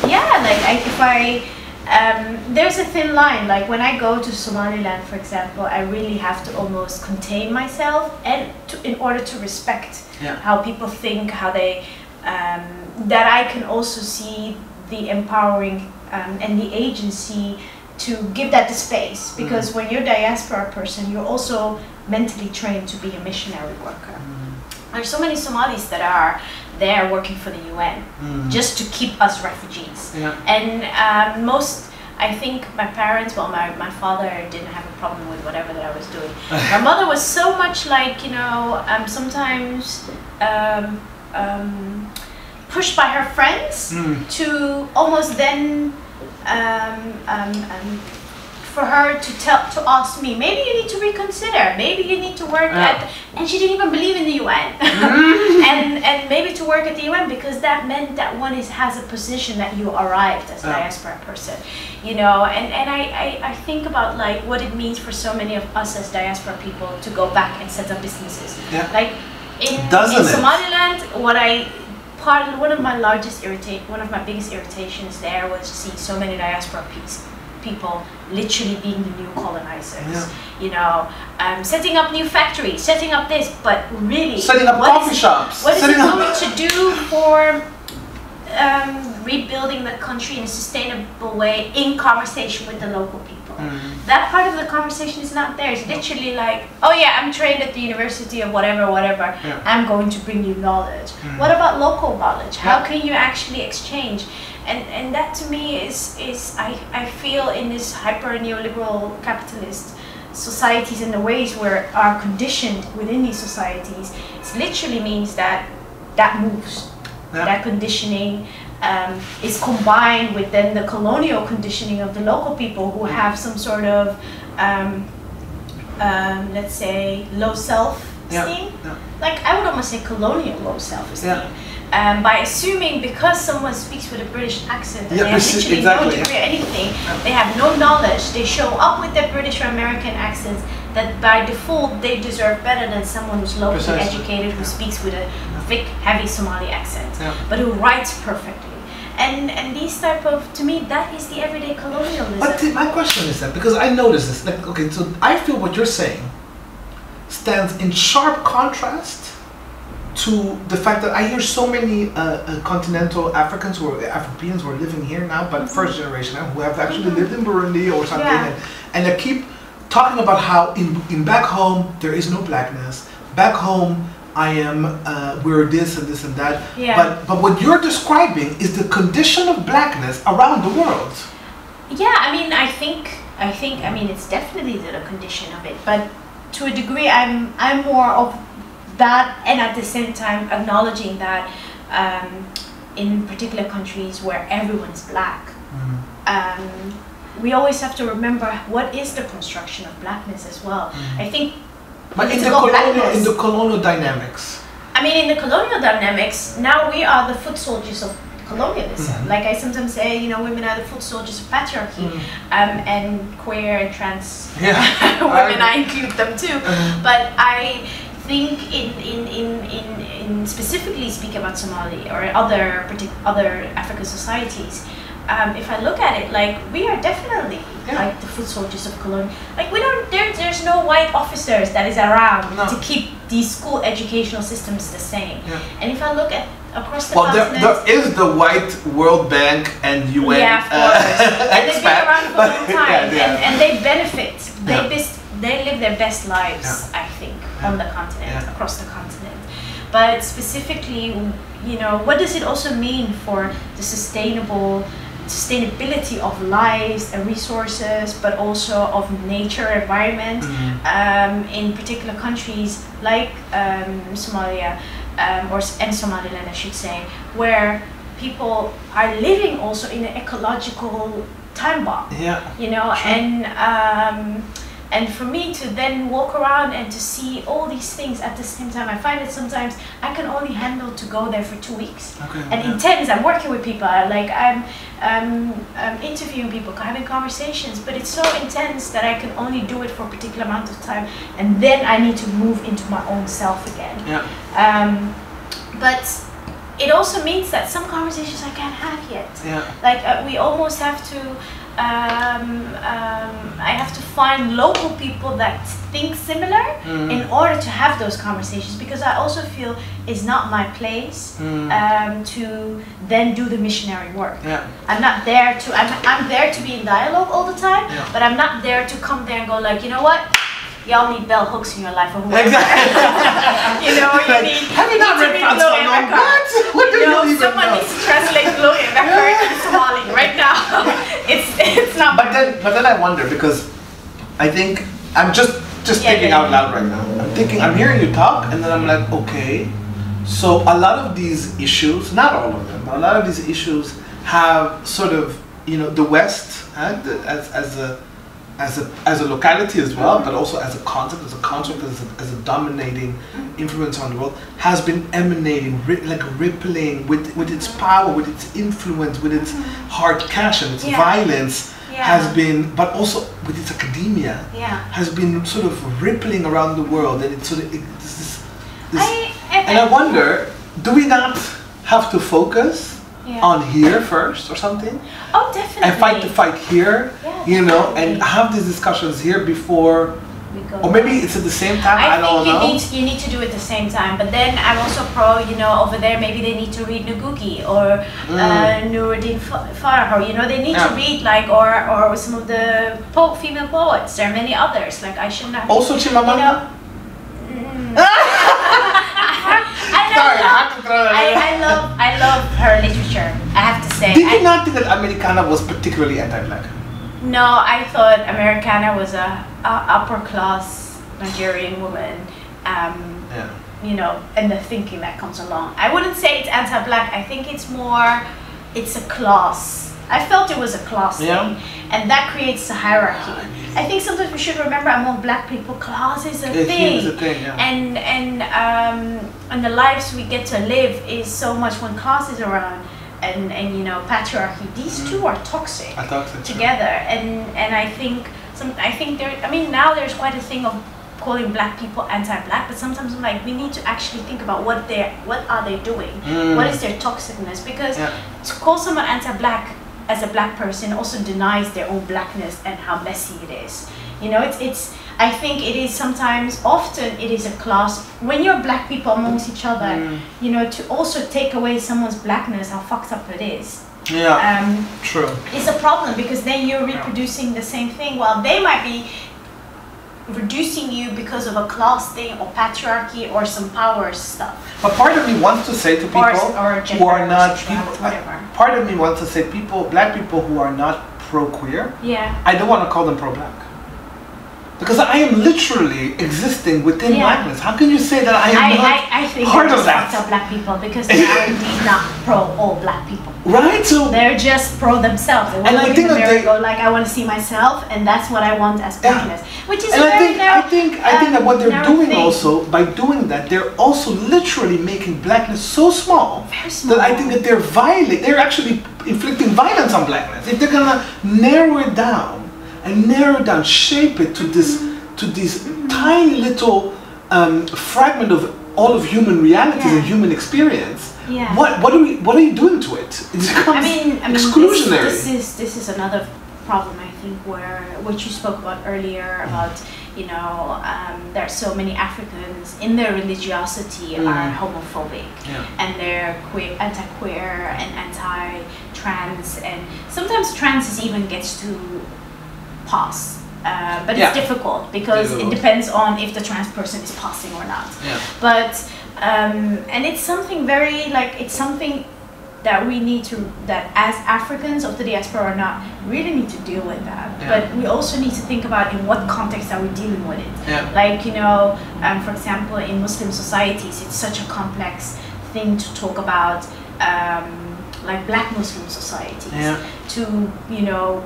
yeah, like I, if I, um, there's a thin line. Like when I go to Somaliland, for example, I really have to almost contain myself and to, in order to respect Yeah. how people think, how they, um, that I can also see the empowering um, and the agency to give that the space. Because when you're a diaspora person, you're also mentally trained to be a missionary worker. There's so many Somalis that are there working for the UN Mm. just to keep us refugees. Yeah. And um, most, I think my parents, well, my, my father didn't have a problem with whatever that I was doing. my mother was so much like, you know, um, sometimes um, um, pushed by her friends Mm. to almost then um, um, um, for her to tell to ask me maybe you need to reconsider maybe you need to work Yeah. at and she didn't even believe in the UN mm. and and maybe to work at the UN because that meant that one is has a position that you arrived as a Yeah. diaspora person you know and and I, I I think about like what it means for so many of us as diaspora people to go back and set up businesses Yeah. like in, Doesn't in it? Somaliland what I part one of my largest irritate one of my biggest irritations there was to see so many diaspora peace, people literally being the new colonizers Yeah. you know um, setting up new factories setting up this but really Setting up coffee is- shops. what is it going to do for um, rebuilding the country in a sustainable way in conversation with the local people Mm. that part of the conversation is not there. It's literally like, oh yeah, I'm trained at the university of whatever, whatever. Yeah. I'm going to bring you knowledge. Mm. What about local knowledge? How Yeah. can you actually exchange? And and that to me is is I, I feel in this hyper neoliberal capitalist societies and the ways where are conditioned within these societies, it literally means that that moves. Yeah. That conditioning um, is combined with then the colonial conditioning of the local people who have some sort of, um, um, let's say, low self-esteem. Yeah. Like I would almost say colonial low self-esteem. Yeah. Um, by assuming because someone speaks with a British accent and Yeah, they have literally exactly, no degree or anything, they have no knowledge, they show up with their British or American accents, that by default they deserve better than someone who's locally Precisely. educated, who speaks with a thick, heavy Somali accent, Yeah. but who writes perfectly. And and these type of to me that is the everyday colonialism. But my question is that because I notice this, like, okay, so I feel what you're saying stands in sharp contrast to the fact that I hear so many uh, uh, continental Africans or Africans who are living here now, but first generation who have actually lived in Burundi or something, Yeah. and, and they keep talking about how in, in back home there is no blackness. Back home, I am uh, we're this and this and that. Yeah. But but what you're describing is the condition of blackness around the world. Yeah, I mean, I think, I think, I mean, it's definitely the condition of it, but to a degree, I'm, I'm more of that, and at the same time acknowledging that um, in particular countries where everyone is black, um, we always have to remember what is the construction of blackness as well. I think But in the colonial in the colonial dynamics. I mean, in the colonial dynamics, now we are the foot soldiers of colonialism. Mhm. Like I sometimes say, you know, women are the foot soldiers of patriarchy, Mhm. um, and queer and trans Yeah. women, I I include them too. Mhm. But I think in, in, in, in, in specifically speak about Somali or other partic- other African societies, um, if I look at it, like we are definitely Yeah. like the foot soldiers of colonial. Like we don't there, there's no white officers that is around No. to keep these school educational systems the same. Yeah. And if I look at across the Well, there, there is the white World Bank and UN yeah, of course. uh, and they've been around for a long time, yeah, yeah. And, and they benefit. They Yeah. best, they live their best lives, Yeah. I think, on the continent, Yeah. across the continent. But specifically, you know, what does it also mean for the sustainable sustainability of lives and resources, but also of nature, environment, Mhm. um, in particular countries like um, Somalia um, or and Somaliland, I should say, where people are living also in an ecological time bomb, Yeah. you know, Sure. and um, and for me to then walk around and to see all these things at the same time, I find that sometimes I can only handle to go there for two weeks Okay. and intense. I'm working with people. Like I'm, um, I'm interviewing people, having conversations, but it's so intense that I can only do it for a particular amount of time, and then I need to move into my own self again. Yeah. Um, but it also means that some conversations I can't have yet. Yeah. Like uh, we almost have to. Um, um, I have to find local people that think similar Mm. in order to have those conversations because I also feel it's not my place Mm. um, to then do the missionary work. Yeah. I'm not there to. I'm, I'm there to be in dialogue all the time, Yeah. but I'm not there to come there and go like, you know what, y'all need bell hooks in your life or whoever. Exactly. you know, you Like, need. have you you not read to read Frantz Gloria Fanon? What? What do You you know, even someone know? needs to translate Gloria Becker into Somali right now. it's it's not. But then, but then I wonder because I think I'm just just Yeah, thinking yeah, out loud right now. I'm thinking, I'm hearing you talk, and then I'm like, okay. So a lot of these issues, not all of them, but a lot of these issues have sort of, you know, the West uh, the, as as a as a as a locality as well, mm-hmm. but also as a concept, as a concept, as a, as a dominating influence on the world, has been emanating, ri- like rippling with with its mm-hmm. power, with its influence, with its mm-hmm. hard cash and its Yeah. violence Yeah. has been, but also with its academia, Yeah. has been sort of rippling around the world, and it's sort of it, this, this, I, and I wonder, do we not have to focus yeah. on here first or something, oh, definitely. and fight the fight here, Yeah, you know, and have these discussions here before, or maybe it's at the same time. I, I, don't think you know. need you need to do it at the same time. But then I'm also pro, you know, over there maybe they need to read Ngugi or uh, Nuruddin Fa- Farah, or you know, they need to Mm. Read like or or some of the po- female poets. There are many others. Like I shouldn't have. also, Chimamanda. you know. mm. I Sorry, I love, to throw that I. I love I love her literature. I have to say. Did I- you not think that Americanah was particularly anti-black? No, I thought Americanah was a, a upper class Nigerian woman. Um, Yeah. you know, and the thinking that comes along. I wouldn't say it's anti-black. I think it's more, it's a class. I felt it was a class Yeah. thing, and that creates a hierarchy. I think sometimes we should remember among black people, class is a It thing. is a thing, yeah. And and um, and the lives we get to live is so much when class is around, and and you know patriarchy. These Mm. two are toxic I thought so. too. together and and I think some I think there I mean now there's quite a thing of calling black people anti-black but sometimes I'm like we need to actually think about what they are what are they doing Mm. what is their toxicness because Yeah. to call someone anti-black as a black person also denies their own blackness and how messy it is you know it's it's I think it is sometimes often it is a class when you're black people amongst each other Mm. you know to also take away someone's blackness how fucked up it is Yeah. um, True. it's a problem because then you're reproducing the same thing while they might be reducing you because of a class thing or patriarchy or some power stuff But part of me wants to say to people or, or who are not people, whatever part of me wants to say people, black people who are not pro queer. yeah I don't want to call them pro black. Because I am literally existing within Yeah. blackness. How can you say that I am I, not I, I think part they're of that? up black people because they are indeed not pro all black people. Right? So They're just pro themselves. They And I think look in the that they- go like, I want to see myself, and that's what I want as Yeah. blackness. Which is and a I very think I think I think that what they're um, doing thing. also by doing that they're also literally making blackness so small Very small. that I think that they're violate they're actually inflicting violence on blackness. If they're gonna narrow it down and narrow down, shape it to this to this tiny little um, fragment of all of human realities and human experience. Yeah. What what are we what are you doing to it? It becomes I mean, I mean, exclusionary. This, this is this is another problem I think where what you spoke about earlier Mm. about you know um, there are so many Africans in their religiosity are Mm. homophobic Yeah. and they're queer, anti-queer and anti-trans and sometimes trans is even gets to pass. Uh, but Yeah. it's difficult because it depends on if the trans person is passing or not Yeah. but um, and it's something very like it's something that we need to that as Africans of the diaspora or not really need to deal with that Yeah. but we also need to think about in what context are we dealing with it Yeah. like you know um, for example in Muslim societies it's such a complex thing to talk about um, like black Muslim societies Yeah. to you know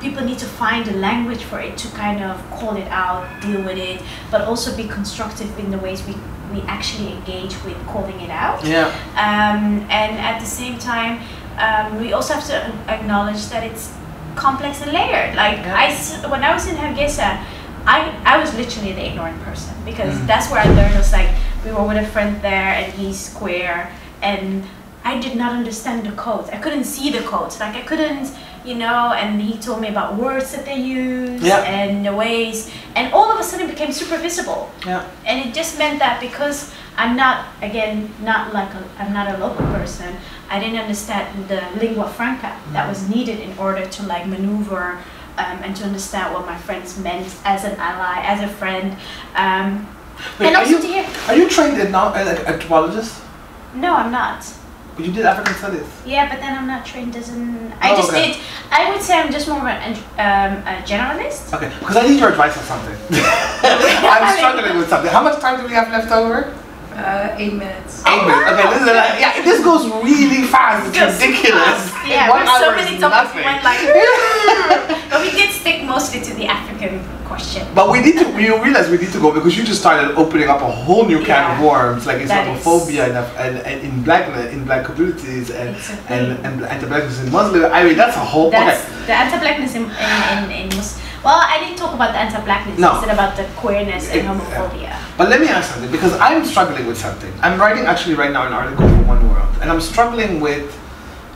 people need to find a language for it to kind of call it out deal with it but also be constructive in the ways we we actually engage with calling it out Yeah. um, and at the same time um, we also have to acknowledge that it's complex and layered like Yeah. I when I was in Hargeisa I, I was literally the ignorant person because Mm. that's where I learned was like we were with a friend there and he's queer and I did not understand the codes. I couldn't see the codes. Like I couldn't, you know, and he told me about words that they use Yeah. and the ways and all of a sudden it became super visible. Yeah. And it just meant that because I'm not again not like a, I'm not a local person, I didn't understand the lingua franca that was needed in order to like maneuver um, and to understand what my friends meant as an ally, as a friend. Um, Wait, and are also you to hear are you trained in now uh, like anthropologist? no, I'm not. But you did African studies. Yeah, but then I'm not trained as an. I Oh, just okay. did. I would say I'm just more of an, um, a generalist. Okay, because I need your advice on something. I'm struggling with something. How much time do we have left over? Uh, eight minutes. Eight minutes. Okay, this is like, yeah, this goes really fast. It's Goes ridiculous. fast. Yeah, One there's so hour many is topics. nothing. We went like, but we did stick mostly to the African question. But we need to. We realize we need to go because you just started opening up a whole new can of worms, like Islamophobia and, and, and in black in black communities and and, and anti-blackness in Muslim. I mean, that's a whole. That's okay. the anti-blackness in, in, in, in Mus- Well, I didn't talk about the anti-blackness. No. I said about the queerness and It- homophobia. But let me ask something because I'm struggling with something. I'm writing actually right now an article for One World, and I'm struggling with,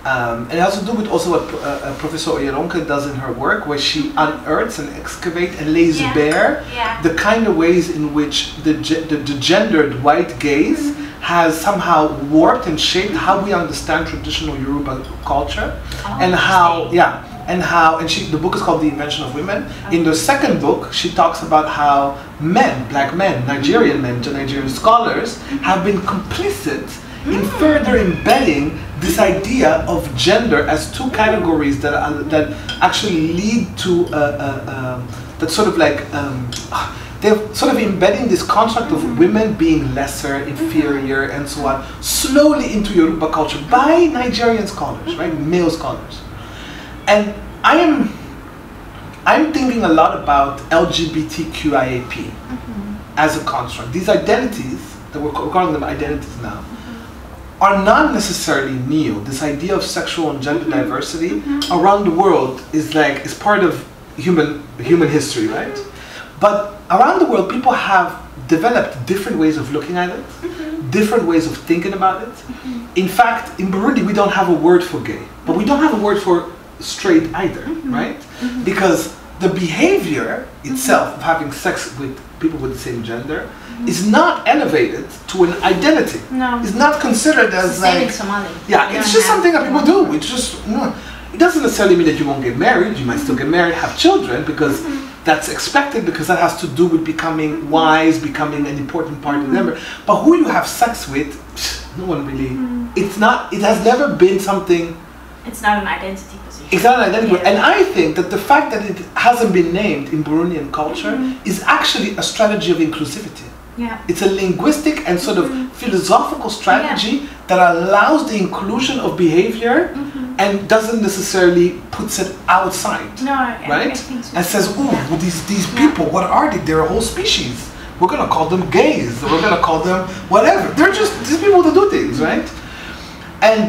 um, and it has to do with also what uh, uh, Professor Oyeronke does in her work, where she unearths and excavates and lays Yeah. bare Yeah. the kind of ways in which the, the, the gendered white gaze has somehow warped and shaped how we understand traditional Yoruba culture, Oh, and how yeah and how and she the book is called the invention of women. In the second book she talks about how men black men nigerian men nigerian scholars have been complicit in further embedding this idea of gender as two categories that are, that actually lead to uh, uh, um, that sort of like um, they're sort of embedding this construct of women being lesser, inferior, and so on, slowly into Yoruba culture by Nigerian scholars, right, male scholars. And I am, I'm thinking a lot about LGBTQIAP as a construct. These identities that we're ca- calling them identities now are not necessarily new. This idea of sexual and gender mm-hmm. diversity mm-hmm. around the world is like is part of human human history, right? Mm-hmm. But around the world, people have developed different ways of looking at it, different ways of thinking about it. In fact, in Burundi, we don't have a word for gay, but we don't have a word for straight either, right? Because the behavior itself of having sex with people with the same gender is not elevated to an identity. No. It's not considered It's as in like Somali. yeah, We it's just something that people do. It's just no. It doesn't necessarily mean that you won't get married. You might still get married, have children, because Mm-hmm. that's expected. Because that has to do with becoming wise, becoming an important part of the member. But who you have sex with, no one really. Mm-hmm. It's not. It has never been something. It's not an identity position. It's not an identity. Yeah. And I think that the fact that it hasn't been named in Burundian culture Mm-hmm. is actually a strategy of inclusivity. Yeah. It's a linguistic and sort of Mm-hmm. philosophical strategy that allows the inclusion of behavior Mm-hmm. and doesn't necessarily puts it outside. No, right? so. And says, "Ooh, well, these these people, what are they? They're a whole species. We're gonna call them gays. We're gonna call them whatever. They're just these people that do things, right?" And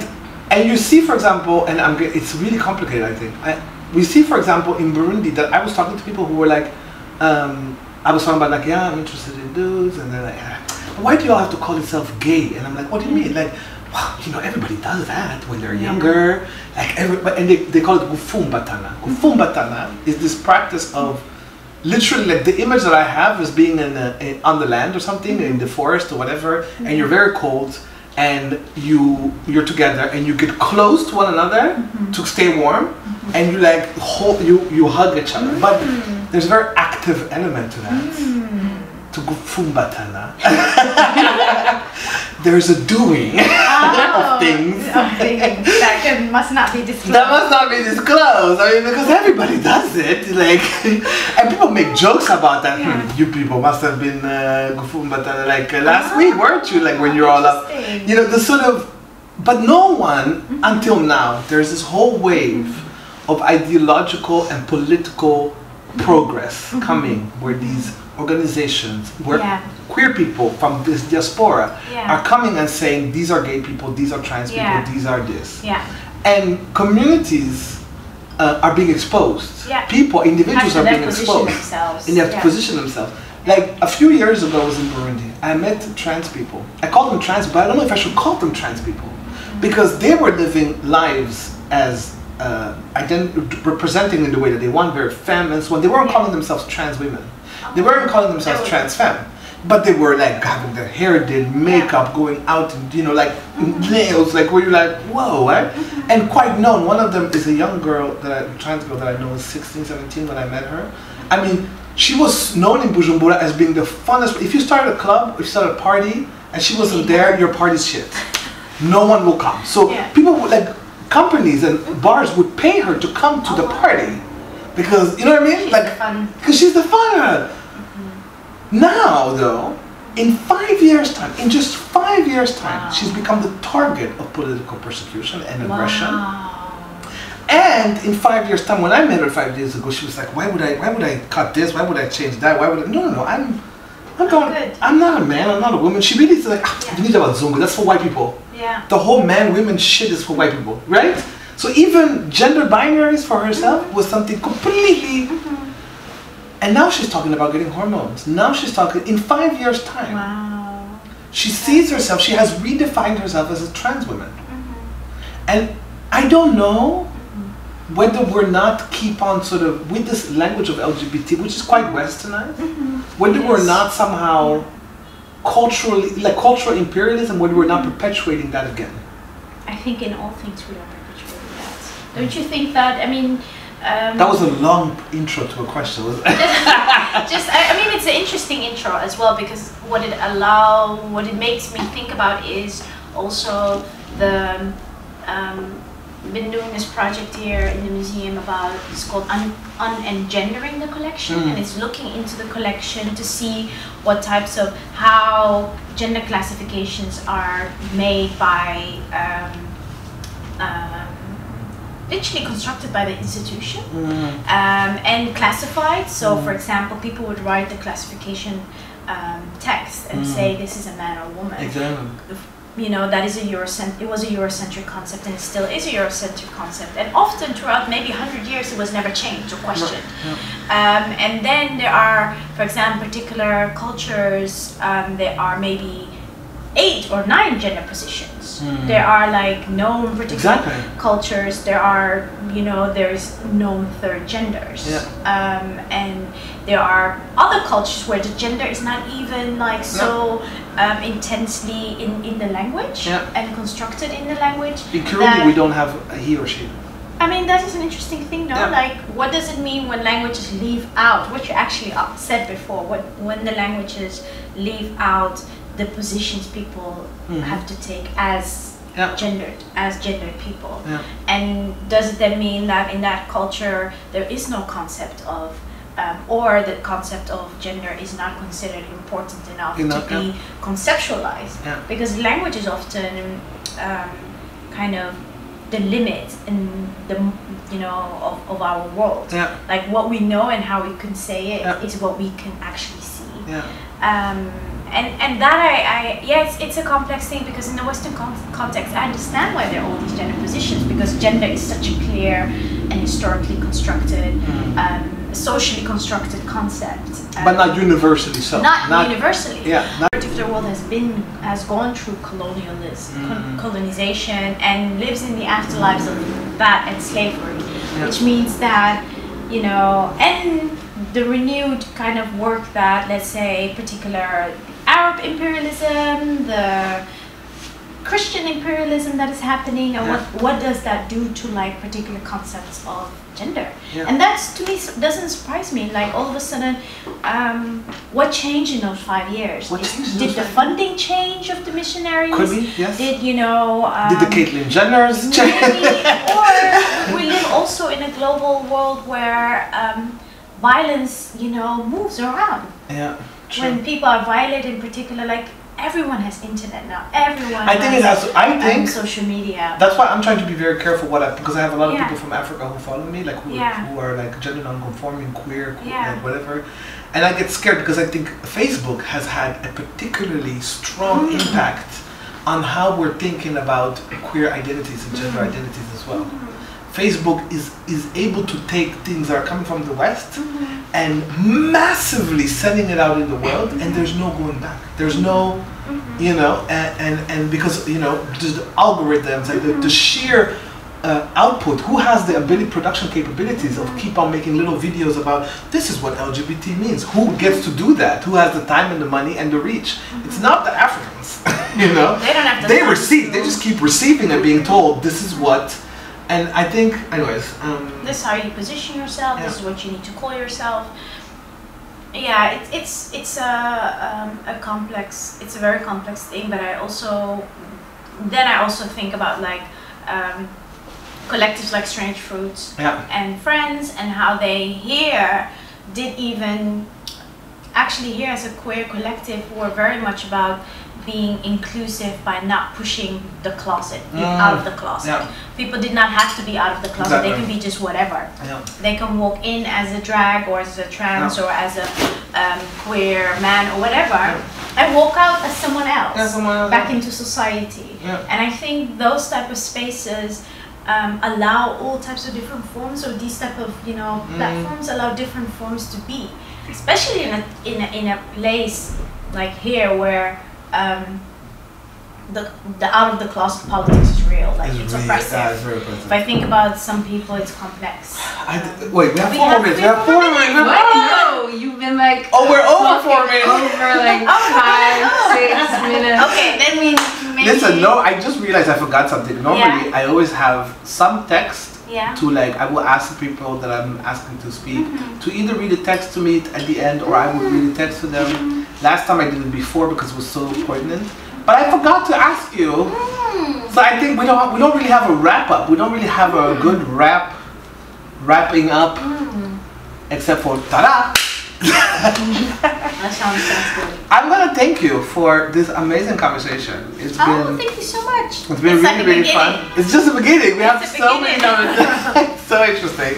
and you see, for example, and I'm it's really complicated. I think I, we see, for example, in Burundi that I was talking to people who were like, um, I was talking about like, yeah, I'm interested in dudes, and they're like, ah, why do y'all have to call yourself gay? And I'm like, what do you mean? Like, well, you know, everybody does that when they're younger. Like, every, but- and they, they call it gufumbatana. Gufumbatana is this practice of literally like the image that I have is being in, a, in on the land or something in the forest or whatever, and you're very cold, and you you're together and you get close to one another mm-hmm. to stay warm, and you like hold you you hug each other, but mm. there's a very active element to that. Mm. To there's a doing of things. Oh, things that must not be disclosed. That must not be disclosed. I mean, because everybody does it. Like, and people make jokes about that. Yeah. Hmm, you people must have been uh, Gufumbatana like uh, last week, weren't you? Like when you're all up. You know, the sort of. But no one, until now, there's this whole wave of ideological and political progress coming where these organizations, where Yeah. queer people from this diaspora Yeah. are coming and saying, these are gay people, these are trans Yeah. people, these are this Yeah. and communities uh, are being exposed. Yeah. People, individuals are being exposed, themselves. and they have to position themselves. Like a few years ago, I was in Burundi. I met trans people. I call them trans, but I don't know if I should call them trans people because they were living lives as uh, ident- representing in the way that they want, very feminine. When they weren't calling themselves trans women. They weren't calling themselves trans femme. But they were like having their hair did, makeup, going out, and you know, like nails, like where you're like, whoa, right? And quite known. One of them is a young girl that I, trans girl that I know is 16, 17 when I met her. I mean, she was known in Bujumbura as being the funnest. If you start a club, if you start a party, and she wasn't there, your party's shit. No one will come. So Yeah. people would like companies and bars would pay her to come to Oh, the party because you know what I mean, She's like because she's the fun. Now, though, in five years' time, in just five years' time, Wow. she's become the target of political persecution and aggression. Wow. And in five years' time, when I met her five years ago, she was like, "Why would I? Why would I cut this? Why would I change that? Why would I? No, no, no. I'm, I'm going. good. I'm not a man. I'm not a woman." She really is like, ah, Yeah. "You need about Zungu. That's for white people. Yeah. The whole man-women shit is for white people, right?" So even gender binaries for herself was something completely. And now she's talking about getting hormones. Now she's talking in five years' time. Wow. She sees herself. She has redefined herself as a trans woman. Mm-hmm. And I don't know mm-hmm. whether we're not keep on sort of with this language of LGBT, which is quite mm-hmm. westernized, mm-hmm. whether we're not somehow culturally like cultural imperialism, whether we're not perpetuating that again. I think in all things we are perpetuating that. Don't mm. you think that? I mean, um, That was a long intro to a question. wasn't it? just I, I mean it's an interesting intro as well because what it allow what it makes me think about is also the um, been doing this project here in the museum about it's called un, unengendering the collection Mm. and it's looking into the collection to see what types of how gender classifications are made by um, um, literally constructed by the institution Mm. um, and classified. So, for example, people would write the classification um, text and Mm. say this is a man or woman. Exactly. You know that is a Eurocent. It was a Eurocentric concept, and it still is a Eurocentric concept. And often throughout maybe hundred years, it was never changed or questioned. Um, and then there are, for example, particular cultures. Um, there are maybe eight or nine gender positions. Mm. There are like known particular Exactly. cultures. There are, you know, there's known third genders. Yeah. Um, and there are other cultures where the gender is not even like so um, intensely in, in the language Yeah. and constructed in the language. In that- we don't have a he or she. I mean, that is an interesting thing, no? Yeah. Like, what does it mean when languages leave out what you actually said before? What when the languages leave out the positions people Mhm. have to take as Yeah. gendered as gendered people. Yeah. And does that mean that in that culture there is no concept of, um, or the concept of gender is not considered important enough to be conceptualized? Yeah. Because language is often um, kind of the limit in the you know of, of our world. Like what we know and how we can say it is what we can actually see Yeah. um, and and that I, I yeah it's, it's a complex thing because in the Western con- context I understand why there are all these gender positions because gender is such a clear and historically constructed, Mm. um, socially constructed concept. um, But not universally so. not, universally. Yeah. Not, of the world has been has gone through colonialism, Mhm. colonization, and lives in the afterlives of that and slavery, Yeah. which means that you know, and the renewed kind of work that let's say particular Arab imperialism, the Christian imperialism that is happening, and Yeah. what what does that do to like particular concepts of gender? Yeah. And that's to me doesn't surprise me. Like all of a sudden, um, what changed in those five years? What Did- Did the funding change of the missionaries? could be, yes. Did you know? Um, Did the Caitlyn Jenners change? or we live also in a global world where um, violence, you know, moves around. yeah. True. When people are violated, in particular, like everyone has internet now. Everyone. I think it has. I um, think social media. That's why I'm trying to be very careful what I because I have a lot of Yeah. people from Africa who follow me, like who, Yeah. who are like gender non-conforming, queer, queer Yeah. like whatever, and I get scared because I think Facebook has had a particularly strong Mm. impact on how we're thinking about queer identities and gender Mm. identities as well. Facebook is is able to take things that are coming from the West Mm-hmm. and massively sending it out in the world, and there's no going back. There's no Mm-hmm. you know and, and and because you know just the algorithms and the, the sheer uh, output who has the ability production capabilities of keep on making little videos about this is what lgbt means. Who gets to do that? Who has the time and the money and the reach? It's not the africans you know? They don't have the they receive they just keep receiving and being told this is what and i think anyways um, This is how you position yourself. This is what you need to call yourself. Yeah, it's it's it's a um, a complex. It's a very complex thing. But I also then I also think about like um, collectives like Strange Fruits yeah and Friends and how they here did even actually here as a queer collective were very much about being inclusive by not pushing the closet Mm. out of the closet. Yeah. People did not have to be out of the closet. They can be just whatever. yeah They can walk in as a drag or as a trans Yeah. or as a um, queer man or whatever, and walk out as someone else someone else, back into society. And I think those type of spaces um, allow all types of different forms, or these type of you know Mm. platforms allow different forms to be, especially in a in a, in a place like here where. Um, the, the out of the closet politics is real, like it's, really- oppressive. yeah, it's very oppressive. If I think about some people, it's complex. I, Um, wait, we have We four have- minutes. we We have have four four minutes. minutes. we What? No, you've been like. Oh, we're over four minutes. Over like Oh, five, oh. six minutes. Okay, then we maybe. Listen, no, I just realized I forgot something. Normally, Yeah. I always have some text Yeah. to like, I will ask the people that I'm asking to speak Mhm. to either read the text to me at the end or I would read the text to them. Last time I did it before because it was so poignant. But I forgot to ask you. Hmm. So I think we don't we don't really have a wrap up. We don't really have a good wrap wrapping up Mm. except for ta-da. That sounds, sounds good. I'm gonna thank you for this amazing conversation. It's Oh, been thank you so much. It's been It's like really, a really fun. It's just the beginning. We have It's a so many beginning. comments. so interesting.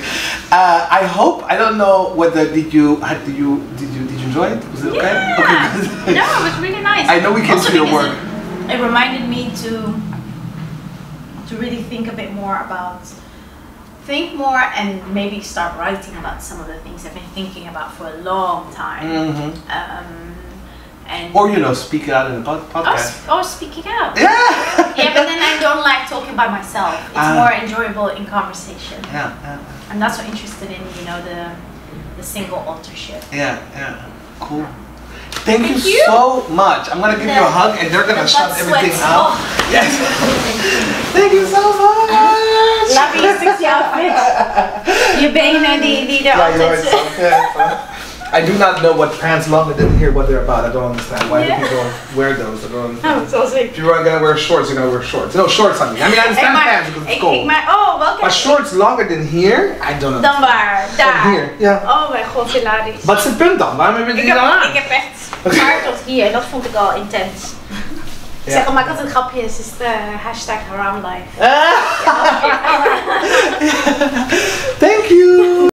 Uh, I hope. I don't know whether did you had did you did you did you enjoy it? Was it okay? Yeah. Okay. good. no, it was really nice. I know we can Also see your work. It, it reminded me to to really think a bit more about think more and maybe start writing about some of the things I've been thinking about for a long time. Mm -hmm. Um, and Or you know, speak it out in or, podcast. sp- or speaking out. Yeah. yeah, but then I don't like talking by myself. It's Ah. more enjoyable in conversation. Yeah. Yeah. I'm not so interested in, you know, the the single authorship. Yeah. Yeah. Cool. Thank, you, Thank you. so much. I'm gonna give you a hug and they're gonna the shut everything sweats out. off. Yes. Thank you so much. Love je sexy outfit. Je benen die, die er Ja, je hoort altijd... het. Ja, I do not know what pants long. I didn't hear what they're about. I don't understand. Why Yeah. do people wear those? I don't understand. Oh, zoals ik. If you are gonna wear shorts, you're gonna wear shorts. No, shorts, on me. I mean, I understand maar, pants because it's cold. maar, oh, welke? But shorts longer than here, I don't know. Dan waar? Daar. From here, ja. Oh mijn god, hilarisch. Wat is het punt dan? Waarom hebben Ik die dan aan? ik heb echt haar tot hier, dat vond ik al intens. Ik zeg al, maar ik had een grapje, is eh, hashtag haram life. Ah.